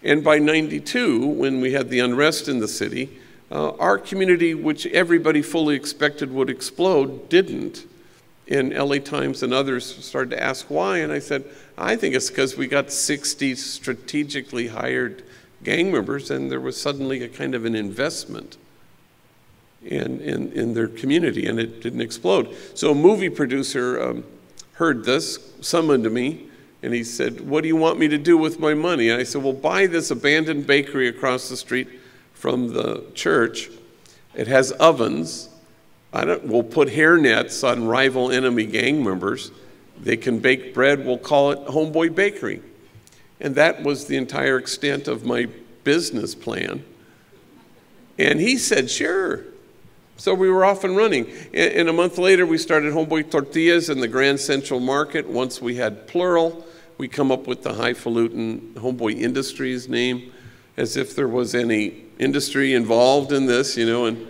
and by 92, when we had the unrest in the city, uh, our community, which everybody fully expected would explode, didn't. And LA Times and others started to ask why, and I said, I think it's because we got 60 strategically hired gang members, and there was suddenly a kind of an investment in, in, in their community, and it didn't explode. So a movie producer um, heard this, summoned me, and he said, What do you want me to do with my money? And I said, Well, buy this abandoned bakery across the street from the church. It has ovens. I don't, we'll put hair nets on rival enemy gang members. They can bake bread. We'll call it Homeboy Bakery. And that was the entire extent of my business plan. And he said, Sure. So we were off and running. And a month later, we started Homeboy Tortillas in the Grand Central Market. Once we had plural, we come up with the highfalutin Homeboy Industries name as if there was any industry involved in this, you know, and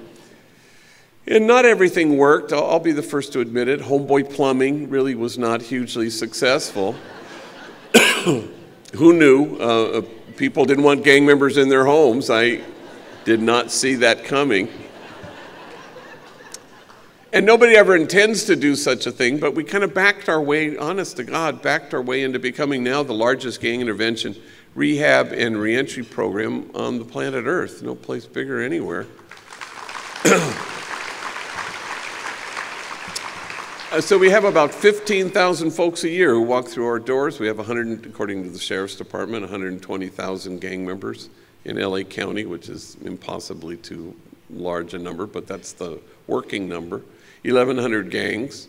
and not everything worked. I'll, I'll be the first to admit it. Homeboy Plumbing really was not hugely successful. (coughs) Who knew? Uh, uh, people didn't want gang members in their homes. I did not see that coming. And nobody ever intends to do such a thing, but we kind of backed our way, honest to God, backed our way into becoming now the largest gang intervention, rehab, and reentry program on the planet Earth. No place bigger anywhere. (clears throat) Uh, so we have about 15,000 folks a year who walk through our doors. We have 100, according to the sheriff's department, 120,000 gang members in LA County, which is impossibly too large a number, but that's the working number. 1,100 gangs.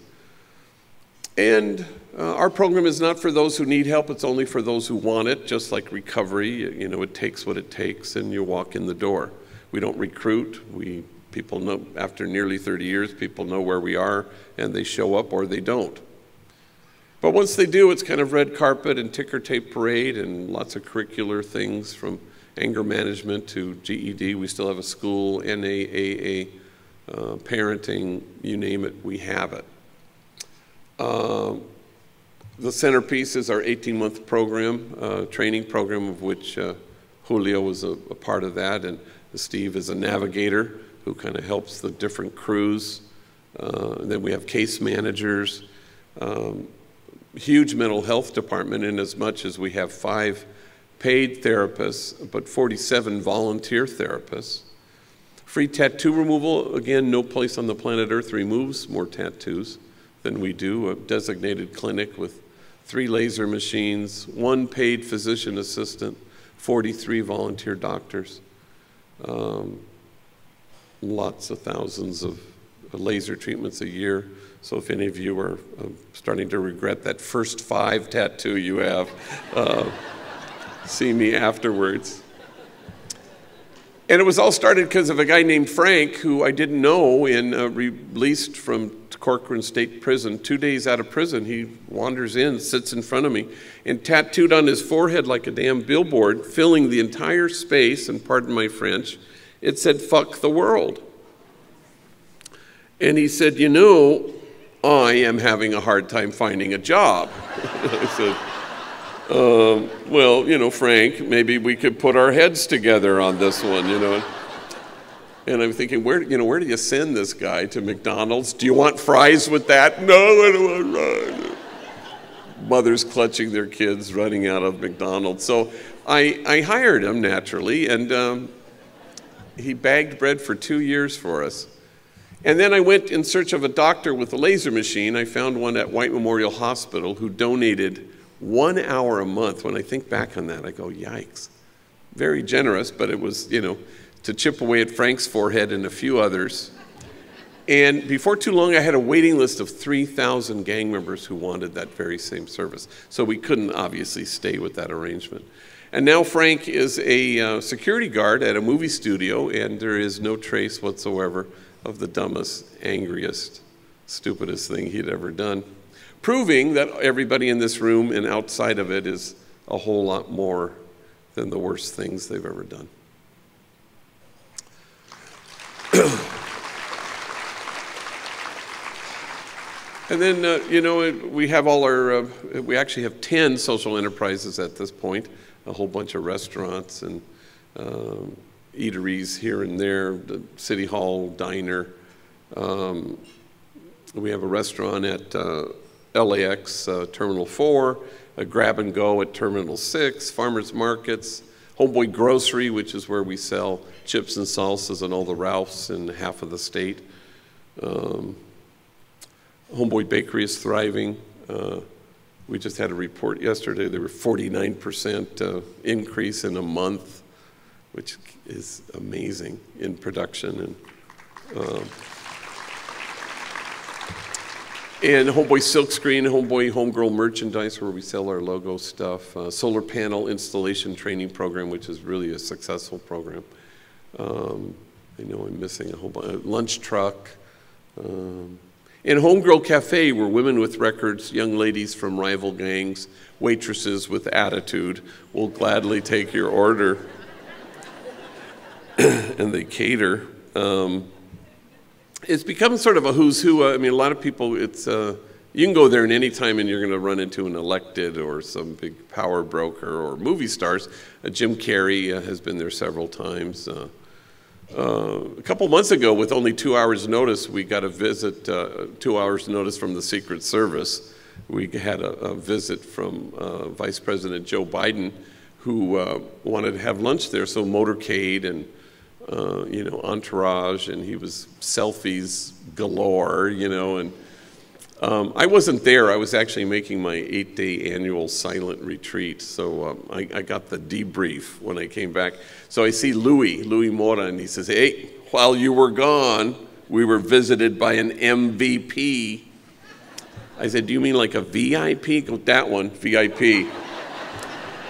And uh, our program is not for those who need help, it's only for those who want it, just like recovery. You know, it takes what it takes, and you walk in the door. We don't recruit. We, people know, after nearly 30 years, people know where we are, and they show up or they don't. But once they do, it's kind of red carpet and ticker tape parade and lots of curricular things from anger management to GED. We still have a school, NAAA, uh, parenting, you name it, we have it. Uh, the centerpiece is our 18-month program, uh, training program, of which uh, Julio was a, a, part of that, and Steve is a navigator who kind of helps the different crews. Uh, then we have case managers, um, huge mental health department in as much as we have five paid therapists, but 47 volunteer therapists. Free tattoo removal, again, no place on the planet Earth removes more tattoos than we do. A designated clinic with three laser machines, one paid physician assistant, 43 volunteer doctors, um, lots of thousands of laser treatments a year. So if any of you are uh, starting to regret that first five tattoo you have, uh, see me afterwards. And it was all started because of a guy named Frank, who I didn't know, and uh, released from Corcoran State Prison. Two days out of prison, he wanders in, sits in front of me, and tattooed on his forehead like a damn billboard, filling the entire space, and pardon my French, it said, fuck the world. And he said, You know, I am having a hard time finding a job. (laughs) I said, um, well, you know, Frank, maybe we could put our heads together on this one, you know. And I'm thinking, where, you know, where do you send this guy to McDonald's? Do you want fries with that? No, I don't want fries. Mothers clutching their kids, running out of McDonald's. So I, I hired him naturally, and um, he bagged bread for two years for us. And then I went in search of a doctor with a laser machine. I found one at White Memorial Hospital who donated one hour a month. When I think back on that, I go, yikes. Very generous, but it was, you know, to chip away at Frank's forehead and a few others. And before too long, I had a waiting list of 3,000 gang members who wanted that very same service. So we couldn't obviously stay with that arrangement. And now Frank is a uh, security guard at a movie studio, and there is no trace whatsoever of the dumbest, angriest, stupidest thing he'd ever done proving that everybody in this room and outside of it is a whole lot more than the worst things they've ever done. (clears throat) and then, uh, you know, we have all our, uh, we actually have 10 social enterprises at this point, a whole bunch of restaurants and um, eateries here and there, the City Hall diner. Um, we have a restaurant at uh, LAX uh, Terminal 4, a grab and go at Terminal 6, farmers markets, Homeboy Grocery, which is where we sell chips and salsas and all the Ralphs in half of the state. Um, Homeboy Bakery is thriving. Uh, we just had a report yesterday. There were 49% uh, increase in a month, which is amazing in production. And um, and Homeboy Silkscreen, Homeboy Homegirl Merchandise, where we sell our logo stuff. Uh, solar panel installation training program, which is really a successful program. Um, I know I'm missing a whole bunch. Lunch truck. Um, and Homegirl Cafe, where women with records, young ladies from rival gangs, waitresses with attitude will gladly take your order. (coughs) and they cater. Um, it's become sort of a who's who. Uh, I mean, a lot of people, it's, uh, you can go there at any time and you're going to run into an elected or some big power broker or movie stars. Uh, Jim Carrey uh, has been there several times. Uh, uh, a couple months ago, with only two hours' notice, we got a visit, two hours' notice from the Secret Service. We had a, a visit from Vice President Joe Biden, who wanted to have lunch there. So motorcade and uh, you know, entourage, and he was selfies galore, you know, and Um, I wasn't there. I was actually making my eight day annual silent retreat. So um, I, I, got the debrief when I came back. So I see Louis, Louis Mora, and he says, Hey, while you were gone, we were visited by an MVP. I said, Do you mean like a VIP? Go, that one, VIP.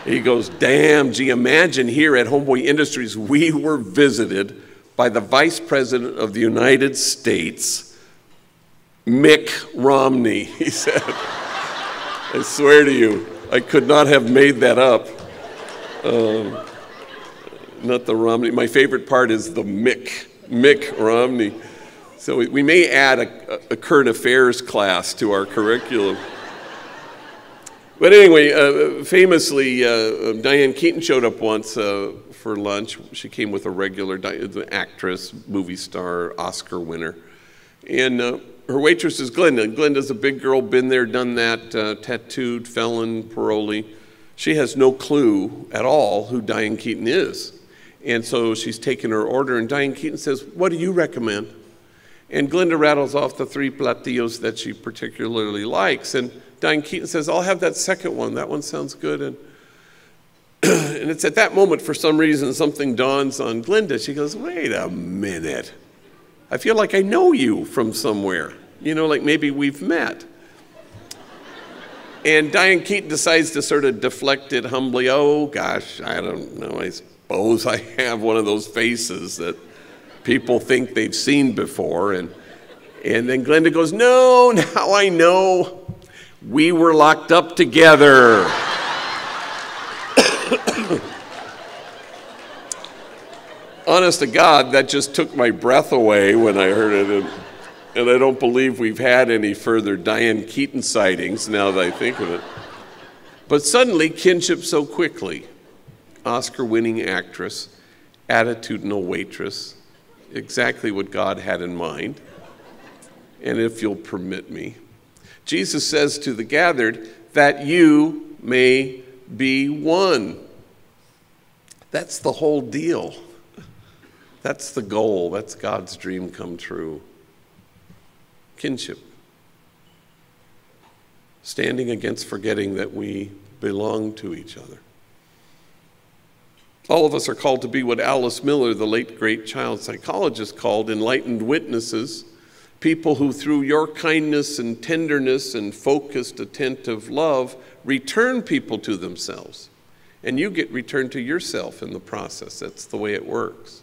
He goes, Damn, gee, imagine here at Homeboy Industries, we were visited by the Vice President of the United States Mick Romney, (laughs) he said. I swear to you, I could not have made that up. Um, not the Romney. My favorite part is the Mick, Mick Romney. So we, may add a, a, current affairs class to our curriculum. But anyway, uh, famously, uh, Diane Keaton showed up once uh, for lunch. She came with a regular actress, movie star, Oscar winner. And uh, her waitress is Glenda. Glenda's a big girl, been there, done that, uh, tattooed, felon, parolee. She has no clue at all who Diane Keaton is. And so she's taken her order, and Diane Keaton says, What do you recommend? And Glenda rattles off the three platillos that she particularly likes. And Diane Keaton says, I'll have that second one. That one sounds good. And, (clears throat) and it's at that moment, for some reason, something dawns on Glenda. She goes, Wait a minute. I feel like I know you from somewhere. You know, like maybe we've met. And Diane Keaton decides to sort of deflect it humbly. Oh, gosh, I don't know. I suppose I have one of those faces that people think they've seen before. And, and then Glenda goes, No, (laughs) now I know. We were locked up together. honest to God, that just took my breath away when I heard it. And, and I don't believe we've had any further Diane Keaton sightings now that I think of it. But suddenly, kinship so quickly. Oscar winning actress, attitudinal waitress, exactly what God had in mind. And if you'll permit me, Jesus says to the gathered, that you may be one. That's the whole deal. That's the goal. That's God's dream come true. Kinship. Standing against forgetting that we belong to each other. All of us are called to be what Alice Miller, the late great child psychologist, called enlightened witnesses, people who, through your kindness and tenderness and focused, attentive love, return people to themselves. And you get returned to yourself in the process. That's the way it works.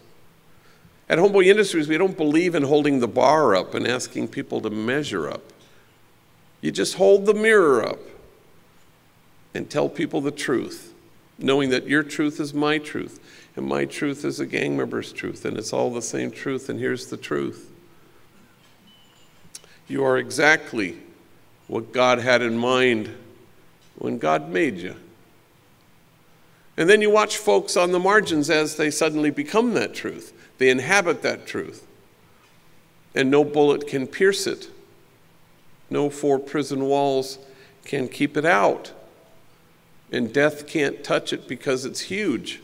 At Homeboy Industries, we don't believe in holding the bar up and asking people to measure up. You just hold the mirror up and tell people the truth, knowing that your truth is my truth, and my truth is a gang member's truth, and it's all the same truth, and here's the truth. You are exactly what God had in mind when God made you. And then you watch folks on the margins as they suddenly become that truth. They inhabit that truth. And no bullet can pierce it. No four prison walls can keep it out. And death can't touch it because it's huge.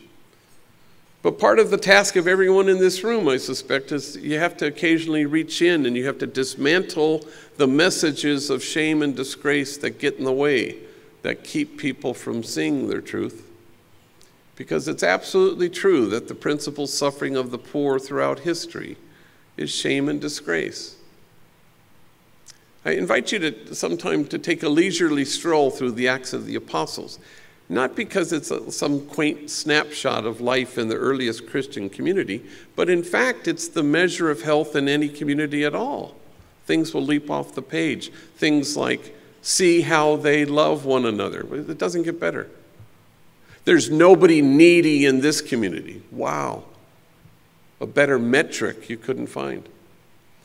But part of the task of everyone in this room, I suspect, is you have to occasionally reach in and you have to dismantle the messages of shame and disgrace that get in the way, that keep people from seeing their truth because it's absolutely true that the principal suffering of the poor throughout history is shame and disgrace. I invite you to sometime to take a leisurely stroll through the Acts of the Apostles, not because it's a, some quaint snapshot of life in the earliest Christian community, but in fact, it's the measure of health in any community at all. Things will leap off the page. Things like, see how they love one another. It doesn't get better. There's nobody needy in this community. Wow. A better metric you couldn't find.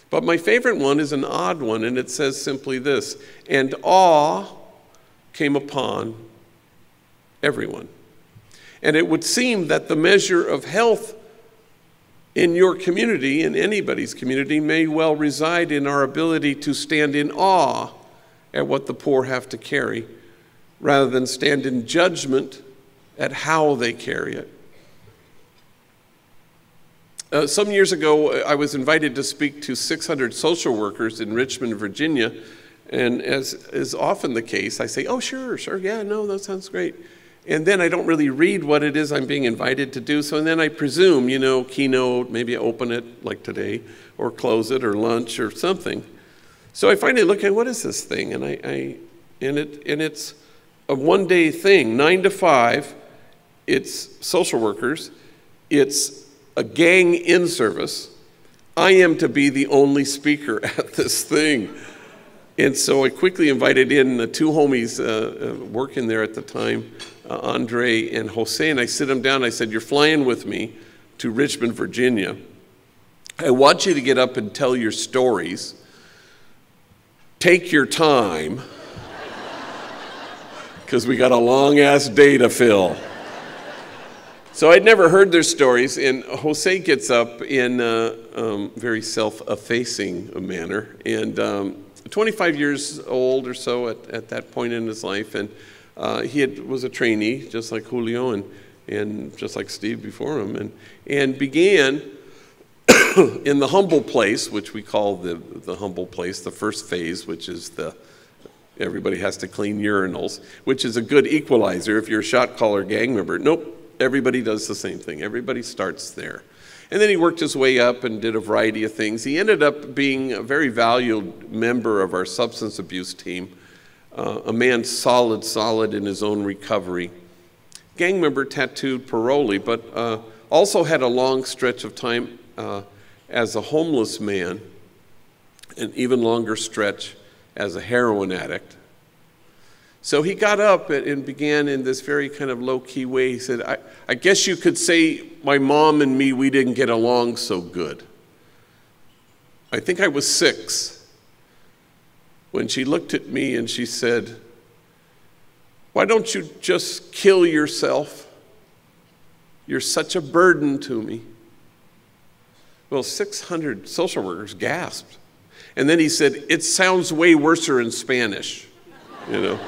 But my favorite one is an odd one, and it says simply this And awe came upon everyone. And it would seem that the measure of health in your community, in anybody's community, may well reside in our ability to stand in awe at what the poor have to carry, rather than stand in judgment at how they carry it. Uh, some years ago, I was invited to speak to 600 social workers in Richmond, Virginia, And as is often the case, I say, oh, sure, sure, yeah, no, that sounds great. And then I don't really read what it is I'm being invited to do. So then I presume, you know, keynote, maybe open it like today, or close it, or lunch, or something. So I finally look at what is this thing? And I, I and it and it's a one day thing, nine to five. It's social workers. It's a gang in service. I am to be the only speaker (laughs) at this thing. And so I quickly invited in the two homies uh, uh, working there at the time, uh, Andre and Jose, and I sit them down. I said, You're flying with me to Richmond, Virginia. I want you to get up and tell your stories. Take your time, because we got a long ass day to fill. So I'd never heard their stories, and Jose gets up in a um, very self-effacing manner, and um, 25 years old or so at, at that point in his life, and uh, he had, was a trainee, just like Julio, and, and just like Steve before him, and, and began (coughs) in the humble place, which we call the, the humble place, the first phase, which is the everybody has to clean urinals, which is a good equalizer if you're a shot caller gang member. Nope, everybody does the same thing. Everybody starts there. And then he worked his way up and did a variety of things. He ended up being a very valued member of our substance abuse team, uh, a man solid, solid in his own recovery. Gang member, tattooed, parolee, but uh, also had a long stretch of time uh, as a homeless man, an even longer stretch as a heroin addict. So he got up and began in this very kind of low key way. He said, I, I, guess you could say my mom and me, we didn't get along so good. I think I was six when she looked at me and she said, Why don't you just kill yourself? You're such a burden to me. Well, 600 social workers gasped. And then he said, It sounds way worser in Spanish, you know.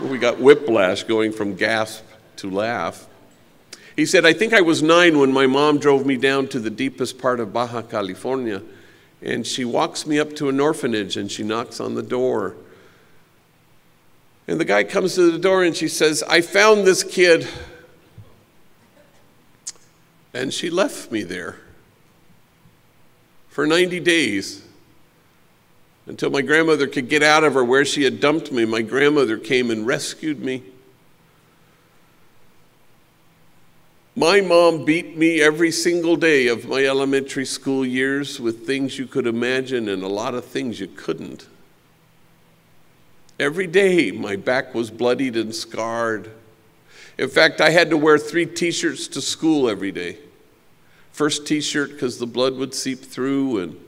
We got whiplash going from gasp to laugh. He said, I think I was nine when my mom drove me down to the deepest part of Baja California. And she walks me up to an orphanage and she knocks on the door. And the guy comes to the door and she says, I found this kid. And she left me there for 90 days. Until my grandmother could get out of her where she had dumped me, my grandmother came and rescued me. My mom beat me every single day of my elementary school years with things you could imagine and a lot of things you couldn't. Every day, my back was bloodied and scarred. In fact, I had to wear three t shirts to school every day. First t shirt because the blood would seep through, and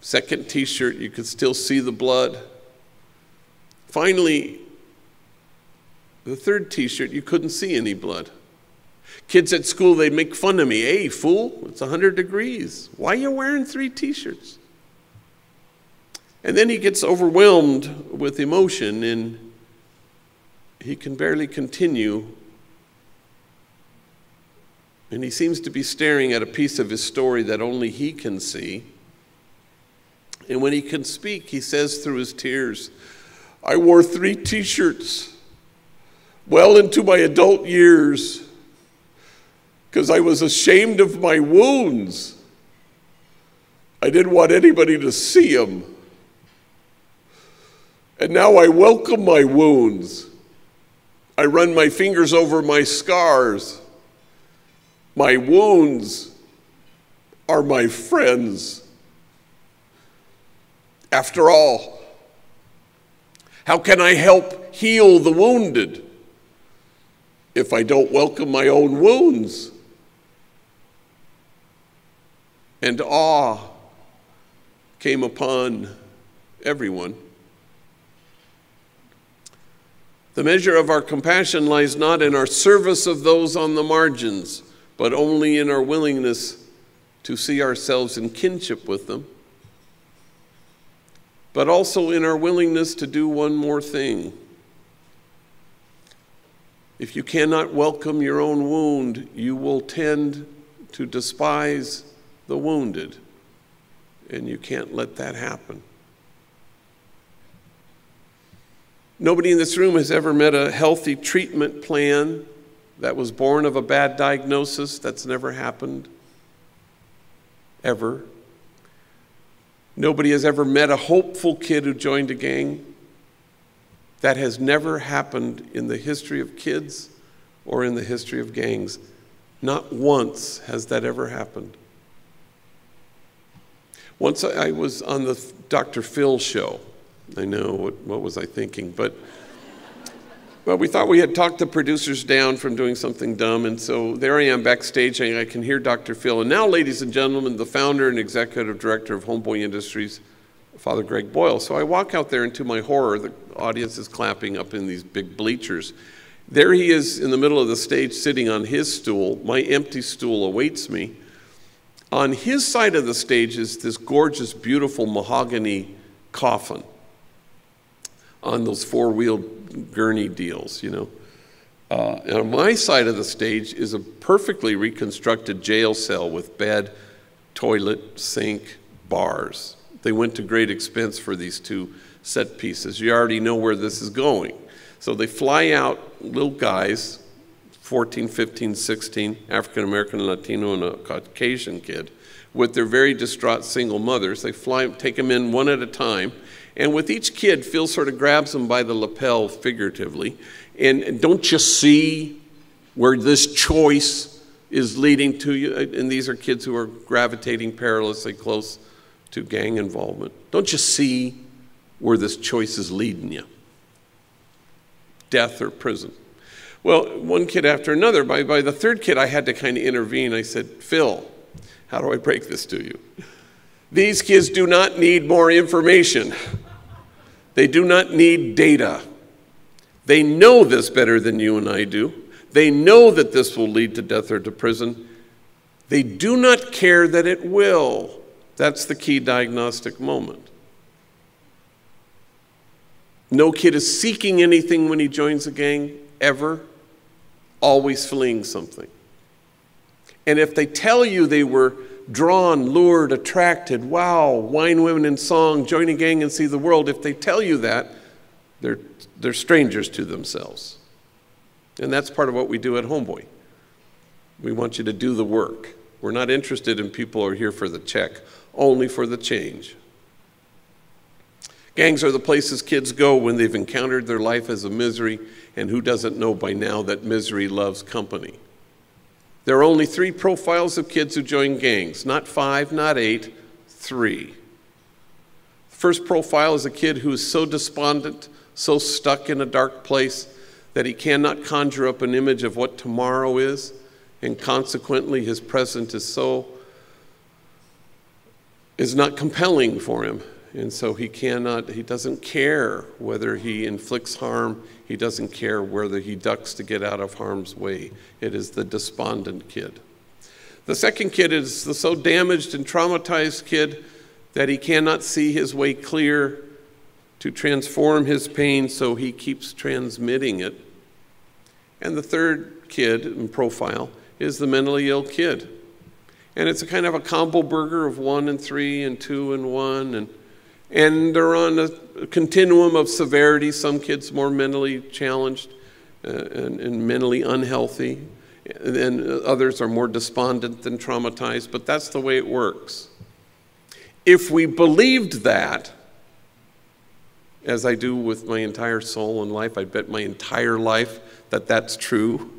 Second t shirt, you could still see the blood. Finally, the third t shirt, you couldn't see any blood. Kids at school, they'd make fun of me. Hey, fool, it's 100 degrees. Why are you wearing three t shirts? And then he gets overwhelmed with emotion and he can barely continue. And he seems to be staring at a piece of his story that only he can see. And when he can speak, he says through his tears, I wore three t shirts well into my adult years because I was ashamed of my wounds. I didn't want anybody to see them. And now I welcome my wounds. I run my fingers over my scars. My wounds are my friends. After all, how can I help heal the wounded if I don't welcome my own wounds? And awe came upon everyone. The measure of our compassion lies not in our service of those on the margins, but only in our willingness to see ourselves in kinship with them but also in our willingness to do one more thing. If you cannot welcome your own wound, you will tend to despise the wounded, and you can't let that happen. Nobody in this room has ever met a healthy treatment plan that was born of a bad diagnosis. That's never happened. Ever. Nobody has ever met a hopeful kid who joined a gang. That has never happened in the history of kids or in the history of gangs. Not once has that ever happened. Once I was on the Dr. Phil show. I know, what, what was I thinking? But well, we thought we had talked the producers down from doing something dumb, and so there I am backstage, and I can hear Dr. Phil. And now, ladies and gentlemen, the founder and executive director of Homeboy Industries, Father Greg Boyle. So I walk out there, and to my horror, the audience is clapping up in these big bleachers. There he is in the middle of the stage, sitting on his stool. My empty stool awaits me. On his side of the stage is this gorgeous, beautiful mahogany coffin on those four wheeled gurney deals, you know. Uh, and on my side of the stage is a perfectly reconstructed jail cell with bed, toilet, sink, bars. They went to great expense for these two set pieces. You already know where this is going. So they fly out little guys, 14, 15, 16, African American, Latino, and a Caucasian kid, with their very distraught single mothers. They fly, take them in one at a time. And with each kid, Phil sort of grabs them by the lapel figuratively. And don't you see where this choice is leading to you? Uh, and these are kids who are gravitating perilously close to gang involvement. Don't you see where this choice is leading you? Death or prison. Well, one kid after another, by, by the third kid, I had to kind of intervene. I said, Phil, how do I break this to you? These kids do not need more information. They do not need data. They know this better than you and I do. They know that this will lead to death or to prison. They do not care that it will. That's the key diagnostic moment. No kid is seeking anything when he joins a gang, ever, always fleeing something. And if they tell you they were drawn, lured, attracted, wow, wine, women, and song, join a gang and see the world, if they tell you that, they're, they're strangers to themselves. And that's part of what we do at Homeboy. We want you to do the work. We're not interested in people who are here for the check, only for the change. Gangs are the places kids go when they've encountered their life as a misery, and who doesn't know by now that misery loves company? There are only three profiles of kids who join gangs not five, not eight, three. The First profile is a kid who is so despondent, so stuck in a dark place that he cannot conjure up an image of what tomorrow is, and consequently his present is so is not compelling for him. And so he cannot, he doesn't care whether he inflicts harm, he doesn't care whether he ducks to get out of harm's way. It is the despondent kid. The second kid is the so damaged and traumatized kid that he cannot see his way clear to transform his pain, so he keeps transmitting it. And the third kid in profile is the mentally ill kid. And it's a kind of a combo burger of one and three and two and one and and they're on a continuum of severity. Some kids more mentally challenged uh, and, and, mentally unhealthy, and others are more despondent than traumatized, but that's the way it works. If we believed that, as I do with my entire soul and life, I bet my entire life that that's true,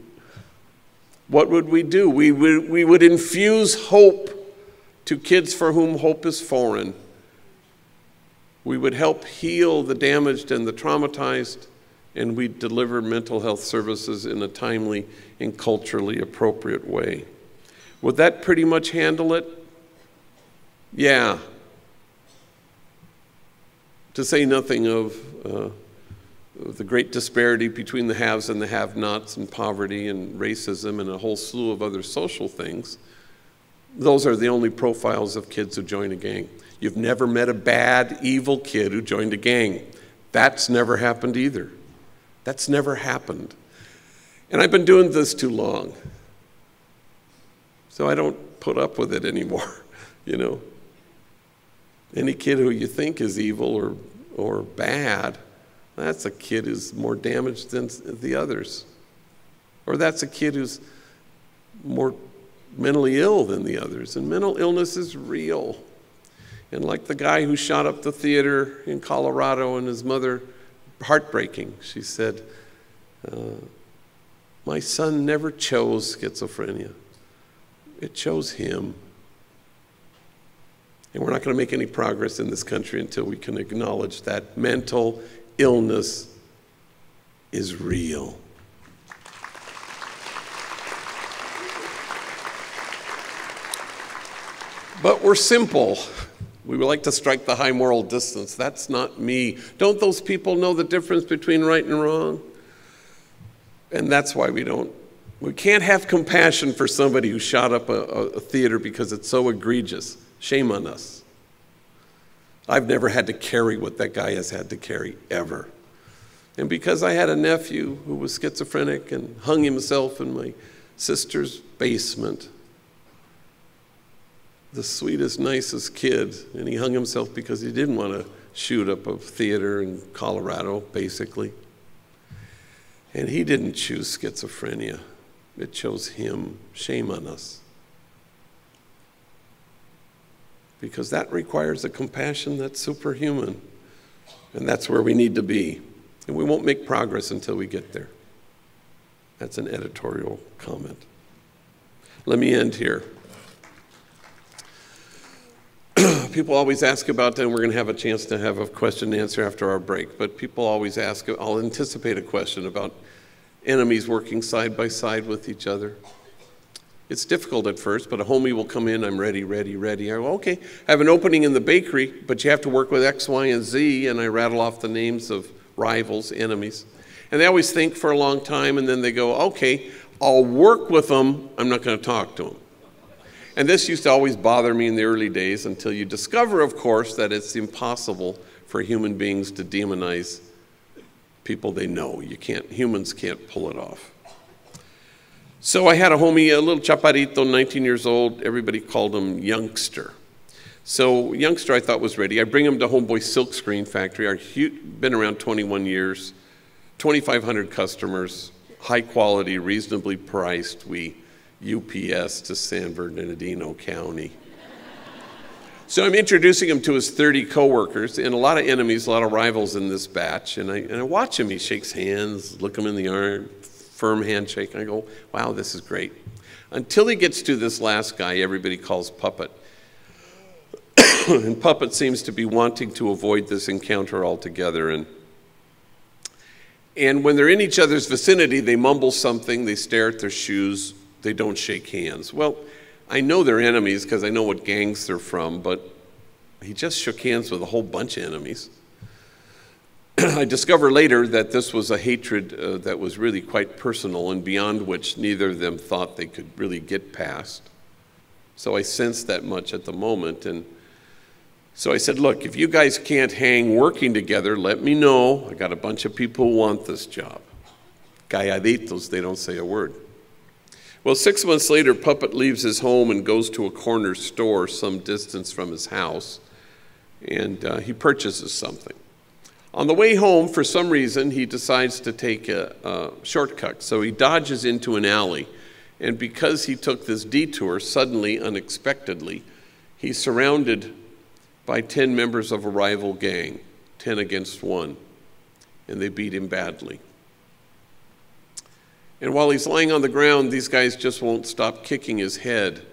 what would we do? We would, we would infuse hope to kids for whom hope is foreign we would help heal the damaged and the traumatized, and we'd deliver mental health services in a timely and culturally appropriate way. Would that pretty much handle it? Yeah. To say nothing of uh, the great disparity between the haves and the have nots, and poverty and racism, and a whole slew of other social things, those are the only profiles of kids who join a gang. You've never met a bad, evil kid who joined a gang. That's never happened either. That's never happened. And I've been doing this too long. So I don't put up with it anymore, (laughs) you know. Any kid who you think is evil or, or bad, That's a kid who's more damaged than the others. Or that's a kid who's more mentally ill than the others. And mental illness is real. And like the guy who shot up the theater in Colorado and his mother, heartbreaking, she said, uh, My son never chose schizophrenia, it chose him. And we're not going to make any progress in this country until we can acknowledge that mental illness is real. But we're simple. We would like to strike the high moral distance. That's not me. Don't those people know the difference between right and wrong? And that's why we don't. We can't have compassion for somebody who shot up a, a theater because it's so egregious. Shame on us. I've never had to carry what that guy has had to carry ever. And because I had a nephew who was schizophrenic and hung himself in my sister's basement, the sweetest, nicest kid, and he hung himself because he didn't want to shoot up a theater in Colorado, basically. And he didn't choose schizophrenia, it chose him. Shame on us. Because that requires a compassion that's superhuman. And that's where we need to be. And we won't make progress until we get there. That's an editorial comment. Let me end here. People always ask about that, and we're going to have a chance to have a question and answer after our break. But people always ask, I'll anticipate a question about enemies working side by side with each other. It's difficult at first, but a homie will come in, I'm ready, ready, ready. I go, okay, I have an opening in the bakery, but you have to work with X, Y, and Z, and I rattle off the names of rivals, enemies. And they always think for a long time, and then they go, okay, I'll work with them, I'm not going to talk to them. And this used to always bother me in the early days until you discover, of course, that it's impossible for human beings to demonize people they know. You can't, humans can't pull it off. So I had a homie, a little chaparito, 19 years old. Everybody called him Youngster. So Youngster I thought was ready. I bring him to Homeboy Silk Screen Factory. I've been around 21 years, 2,500 customers, high quality, reasonably priced. We UPS to San Bernardino County. So I'm introducing him to his 30 coworkers and a lot of enemies, a lot of rivals in this batch. And I, and I watch him. He shakes hands, look him in the arm, firm handshake. And I go, wow, this is great. Until he gets to this last guy, everybody calls Puppet. (coughs) and Puppet seems to be wanting to avoid this encounter altogether. And, and when they're in each other's vicinity, they mumble something, they stare at their shoes, they don't shake hands. Well, I know they're enemies because I know what gangs they're from, but he just shook hands with a whole bunch of enemies. (clears throat) I discover later that this was a hatred uh, that was really quite personal and beyond which neither of them thought they could really get past. So I sensed that much at the moment. And so I said, Look, if you guys can't hang working together, let me know. I got a bunch of people who want this job. Calladitos, they don't say a word. Well, six months later, Puppet leaves his home and goes to a corner store some distance from his house, and uh, he purchases something. On the way home, for some reason, he decides to take a, a shortcut. So he dodges into an alley, and because he took this detour suddenly, unexpectedly, he's surrounded by 10 members of a rival gang, 10 against one, and they beat him badly. And while he's lying on the ground, these guys just won't stop kicking his head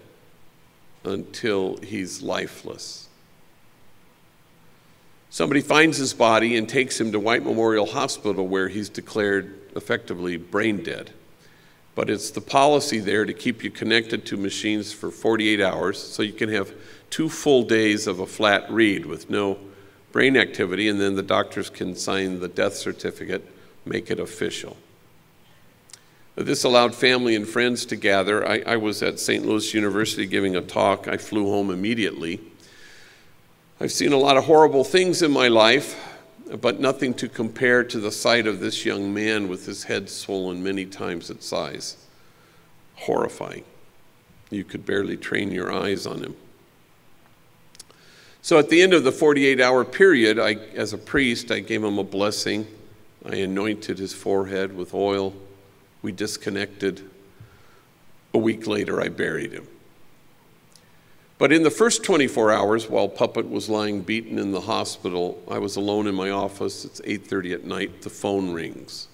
until he's lifeless. Somebody finds his body and takes him to White Memorial Hospital, where he's declared effectively brain dead. But it's the policy there to keep you connected to machines for 48 hours so you can have two full days of a flat read with no brain activity, and then the doctors can sign the death certificate, make it official. This allowed family and friends to gather. I, I, was at St. Louis University giving a talk. I flew home immediately. I've seen a lot of horrible things in my life, but nothing to compare to the sight of this young man with his head swollen many times its size. Horrifying. You could barely train your eyes on him. So at the end of the 48 hour period, I, as a priest, I gave him a blessing I anointed his forehead with oil. We disconnected. A week later, I buried him. But in the first 24 hours, while Puppet was lying beaten in the hospital, I was alone in my office. It's 8:30 at night. The phone rings.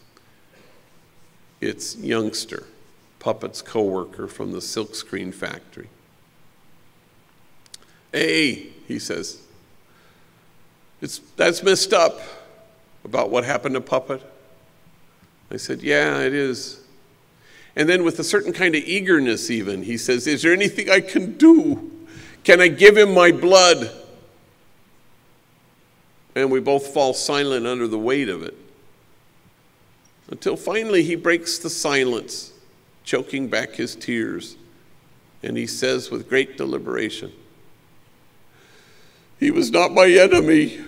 It's youngster, Puppet's coworker from the silkscreen factory. Hey, he says, it's, that's messed up about what happened to Puppet. I said, Yeah, it is. And then, with a certain kind of eagerness, even, he says, Is there anything I can do? Can I give him my blood? And we both fall silent under the weight of it. Until finally he breaks the silence, choking back his tears, and he says with great deliberation, He was not my enemy,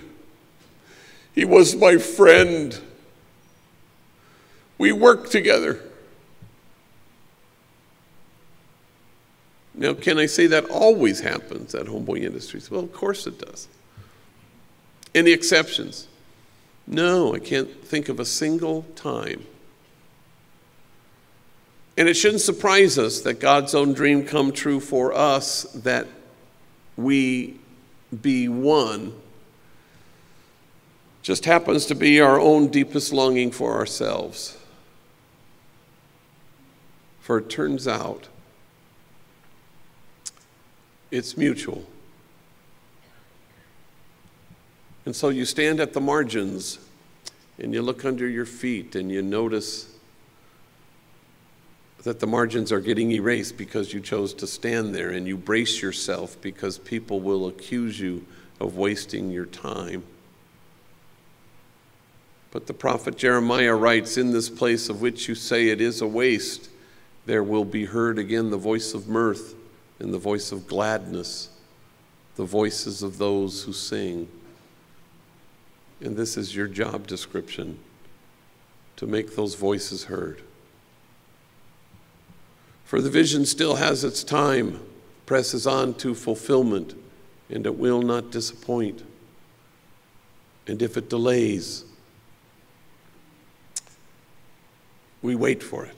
he was my friend. We work together. Now, can I say that always happens at Homeboy Industries? Well, of course it does. Any exceptions? No, I can't think of a single time. And it shouldn't surprise us that God's own dream come true for us that we be one just happens to be our own deepest longing for ourselves. For it turns out it's mutual. And so you stand at the margins and you look under your feet and you notice that the margins are getting erased because you chose to stand there and you brace yourself because people will accuse you of wasting your time. But the prophet Jeremiah writes, In this place of which you say it is a waste, there will be heard again the voice of mirth and the voice of gladness, the voices of those who sing. And this is your job description to make those voices heard. For the vision still has its time, presses on to fulfillment, and it will not disappoint. And if it delays, we wait for it.